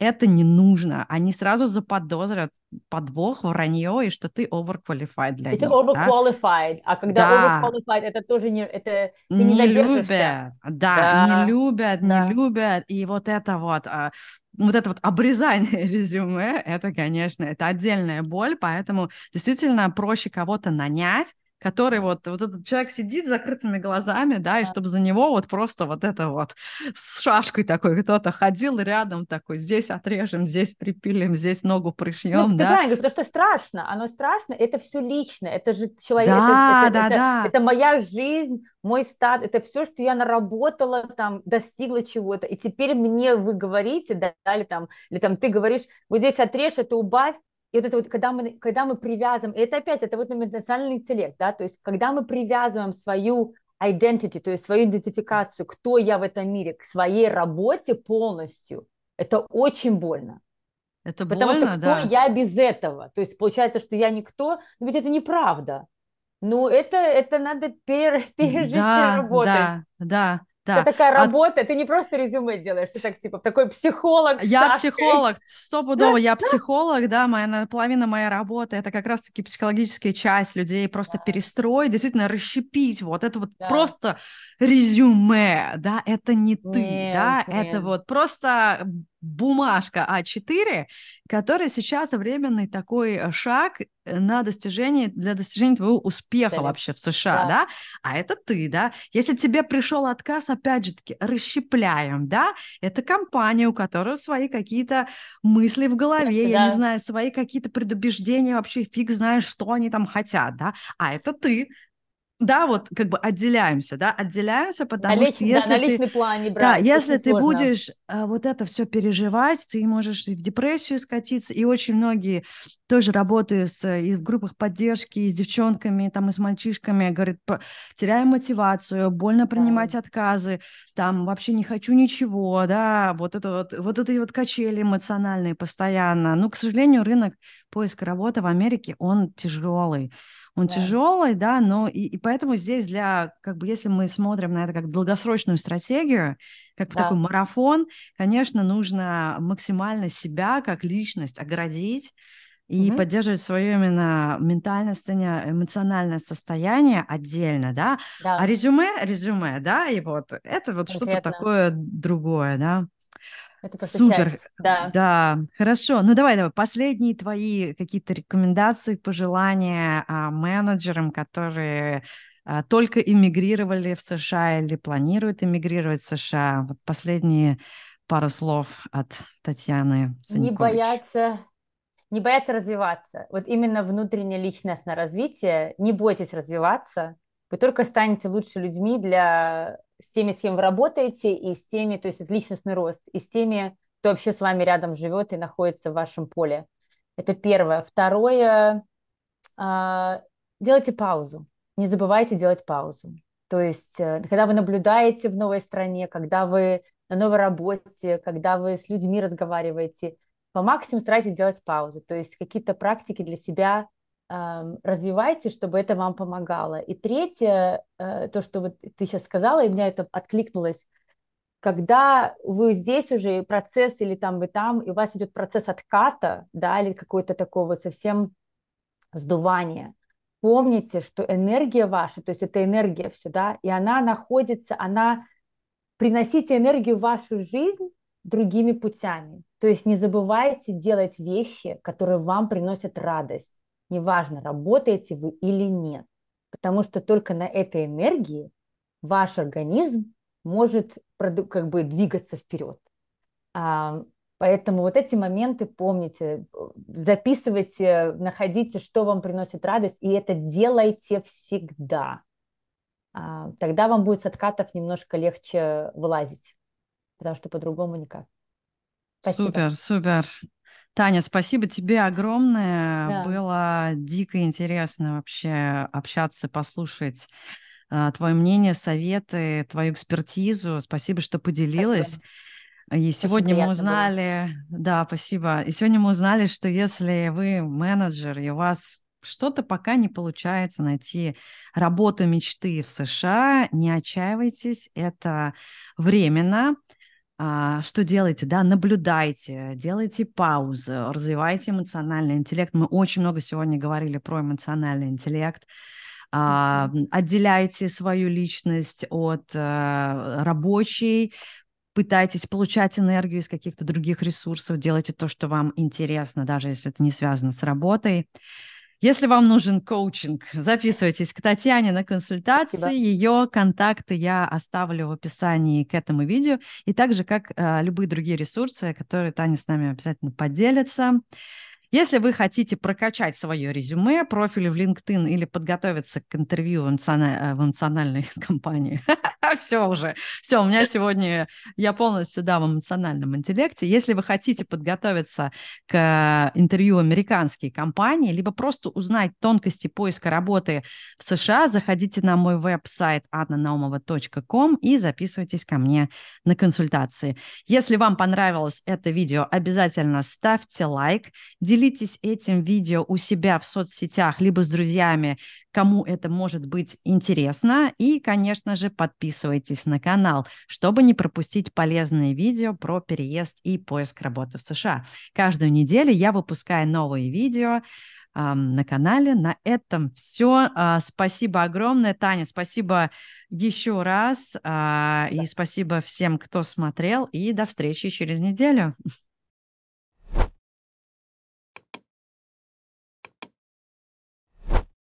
это не нужно. Они сразу заподозрят подвох, вранье, и что ты overqualified для это них. overqualified, да? а когда да. overqualified, это тоже не, это ты не, не любят, да, да, не любят, да. не любят, и вот это вот а, вот это вот обрезание <laughs> резюме, это, конечно, это отдельная боль, поэтому действительно проще кого-то нанять, который вот, вот этот человек сидит с закрытыми глазами, да, и чтобы за него вот просто вот это вот с шашкой такой кто-то ходил рядом такой, здесь отрежем, здесь припилим, здесь ногу пришьем, ну, да. Правильно, потому что страшно, оно страшно, это все лично, это же человек, да, это, да, это, да. Это, это моя жизнь, мой стат, это все, что я наработала, там, достигла чего-то, и теперь мне вы говорите, да, или там, или там ты говоришь, вот здесь отрежь, это убавь, и вот это вот, когда мы, когда мы привязываем, и это опять, это вот эмоциональный интеллект, да, то есть когда мы привязываем свою identity, то есть свою идентификацию, кто я в этом мире, к своей работе полностью, это очень больно. Это Потому больно, что кто да. я без этого? То есть получается, что я никто, но ведь это неправда. Ну, это, это надо пер, <laughs> пережить, да, переработать. Да, да, да. Это такая работа, а... ты не просто резюме делаешь, ты так типа такой психолог. Я психолог, стопудово, я <laughs> психолог, да, моя половина моей работы это как раз-таки психологическая часть людей просто да. перестроить, действительно расщепить вот это вот да. просто резюме, да, это не ты, нет, да, нет. это вот просто бумажка А4, которая сейчас временный такой шаг на достижение, для достижения твоего успеха да. вообще в США, да. да, а это ты, да, если тебе пришел отказ, опять же таки, расщепляем, да, это компания, у которой свои какие-то мысли в голове, да. я не знаю, свои какие-то предубеждения, вообще фиг знаешь, что они там хотят, да, а это ты, да, вот как бы отделяемся, да, отделяемся, потому на лич, что если да, на ты, личный план не брать, да, если ты сложно. будешь а, вот это все переживать, ты можешь и в депрессию скатиться, и очень многие тоже работаю с, и в группах поддержки, и с девчонками, там, и с мальчишками, говорят, теряю мотивацию, больно принимать да. отказы, там, вообще не хочу ничего, да, вот это вот, вот эти вот качели эмоциональные постоянно, ну, к сожалению, рынок поиска работы в Америке, он тяжелый, он да. тяжелый, да, но и, и поэтому здесь для, как бы, если мы смотрим на это как долгосрочную стратегию, как да. такой марафон, конечно, нужно максимально себя как личность оградить и угу. поддерживать свое именно ментальное состояние, эмоциональное состояние отдельно, да? да. А резюме, резюме, да, и вот это вот что-то такое другое, да. Это Супер, часть, да. да, хорошо. Ну давай, давай, последние твои какие-то рекомендации, пожелания а, менеджерам, которые а, только эмигрировали в США или планируют эмигрировать в США. Вот последние пару слов от Татьяны Саникович. Не бояться, не бояться развиваться. Вот именно внутреннее личностное развитие. Не бойтесь развиваться. Вы только станете лучше людьми для с теми, с кем вы работаете, и с теми, то есть это личностный рост, и с теми, кто вообще с вами рядом живет и находится в вашем поле. Это первое. Второе, а, делайте паузу. Не забывайте делать паузу. То есть, э, когда вы наблюдаете в новой стране, когда вы на новой работе, когда вы с людьми разговариваете, по максимуму старайтесь делать паузу. То есть какие-то практики для себя развивайте, чтобы это вам помогало. И третье, э, то, что вот ты сейчас сказала, и у меня это откликнулось, когда вы здесь уже процесс или там вы там, и у вас идет процесс отката, да, или какой-то такого совсем сдувания, помните, что энергия ваша, то есть это энергия все, да, и она находится, она, приносите энергию в вашу жизнь другими путями. То есть не забывайте делать вещи, которые вам приносят радость неважно, работаете вы или нет, потому что только на этой энергии ваш организм может как бы двигаться вперед. А, поэтому вот эти моменты помните, записывайте, находите, что вам приносит радость, и это делайте всегда. А, тогда вам будет с откатов немножко легче вылазить, потому что по-другому никак. Спасибо. Супер, супер. Таня, спасибо тебе огромное. Да. Было дико интересно вообще общаться, послушать а, твое мнение, советы, твою экспертизу. Спасибо, что поделилась. Спасибо. И сегодня мы узнали, было. да, спасибо. И сегодня мы узнали, что если вы менеджер и у вас что-то пока не получается найти работу мечты в США, не отчаивайтесь, это временно. А, что делаете, да, наблюдайте, делайте паузы, развивайте эмоциональный интеллект. Мы очень много сегодня говорили про эмоциональный интеллект. Mm-hmm. Отделяйте свою личность от э, рабочей, пытайтесь получать энергию из каких-то других ресурсов, делайте то, что вам интересно, даже если это не связано с работой. Если вам нужен коучинг, записывайтесь к Татьяне на консультации. Спасибо. Ее контакты я оставлю в описании к этому видео, и также как э, любые другие ресурсы, которые Таня с нами обязательно поделится. Если вы хотите прокачать свое резюме, профиль в LinkedIn или подготовиться к интервью в, эмоциональ... в эмоциональной <laughs> компании, <laughs> все уже, все, у меня сегодня, я полностью, да, в эмоциональном интеллекте. Если вы хотите подготовиться к интервью американские компании, либо просто узнать тонкости поиска работы в США, заходите на мой веб-сайт adnanaumova.com и записывайтесь ко мне на консультации. Если вам понравилось это видео, обязательно ставьте лайк, делитесь делитесь этим видео у себя в соцсетях, либо с друзьями, кому это может быть интересно. И, конечно же, подписывайтесь на канал, чтобы не пропустить полезные видео про переезд и поиск работы в США. Каждую неделю я выпускаю новые видео на канале. На этом все. А, спасибо огромное, Таня. Спасибо еще раз. А, и спасибо всем, кто смотрел. И до встречи через неделю.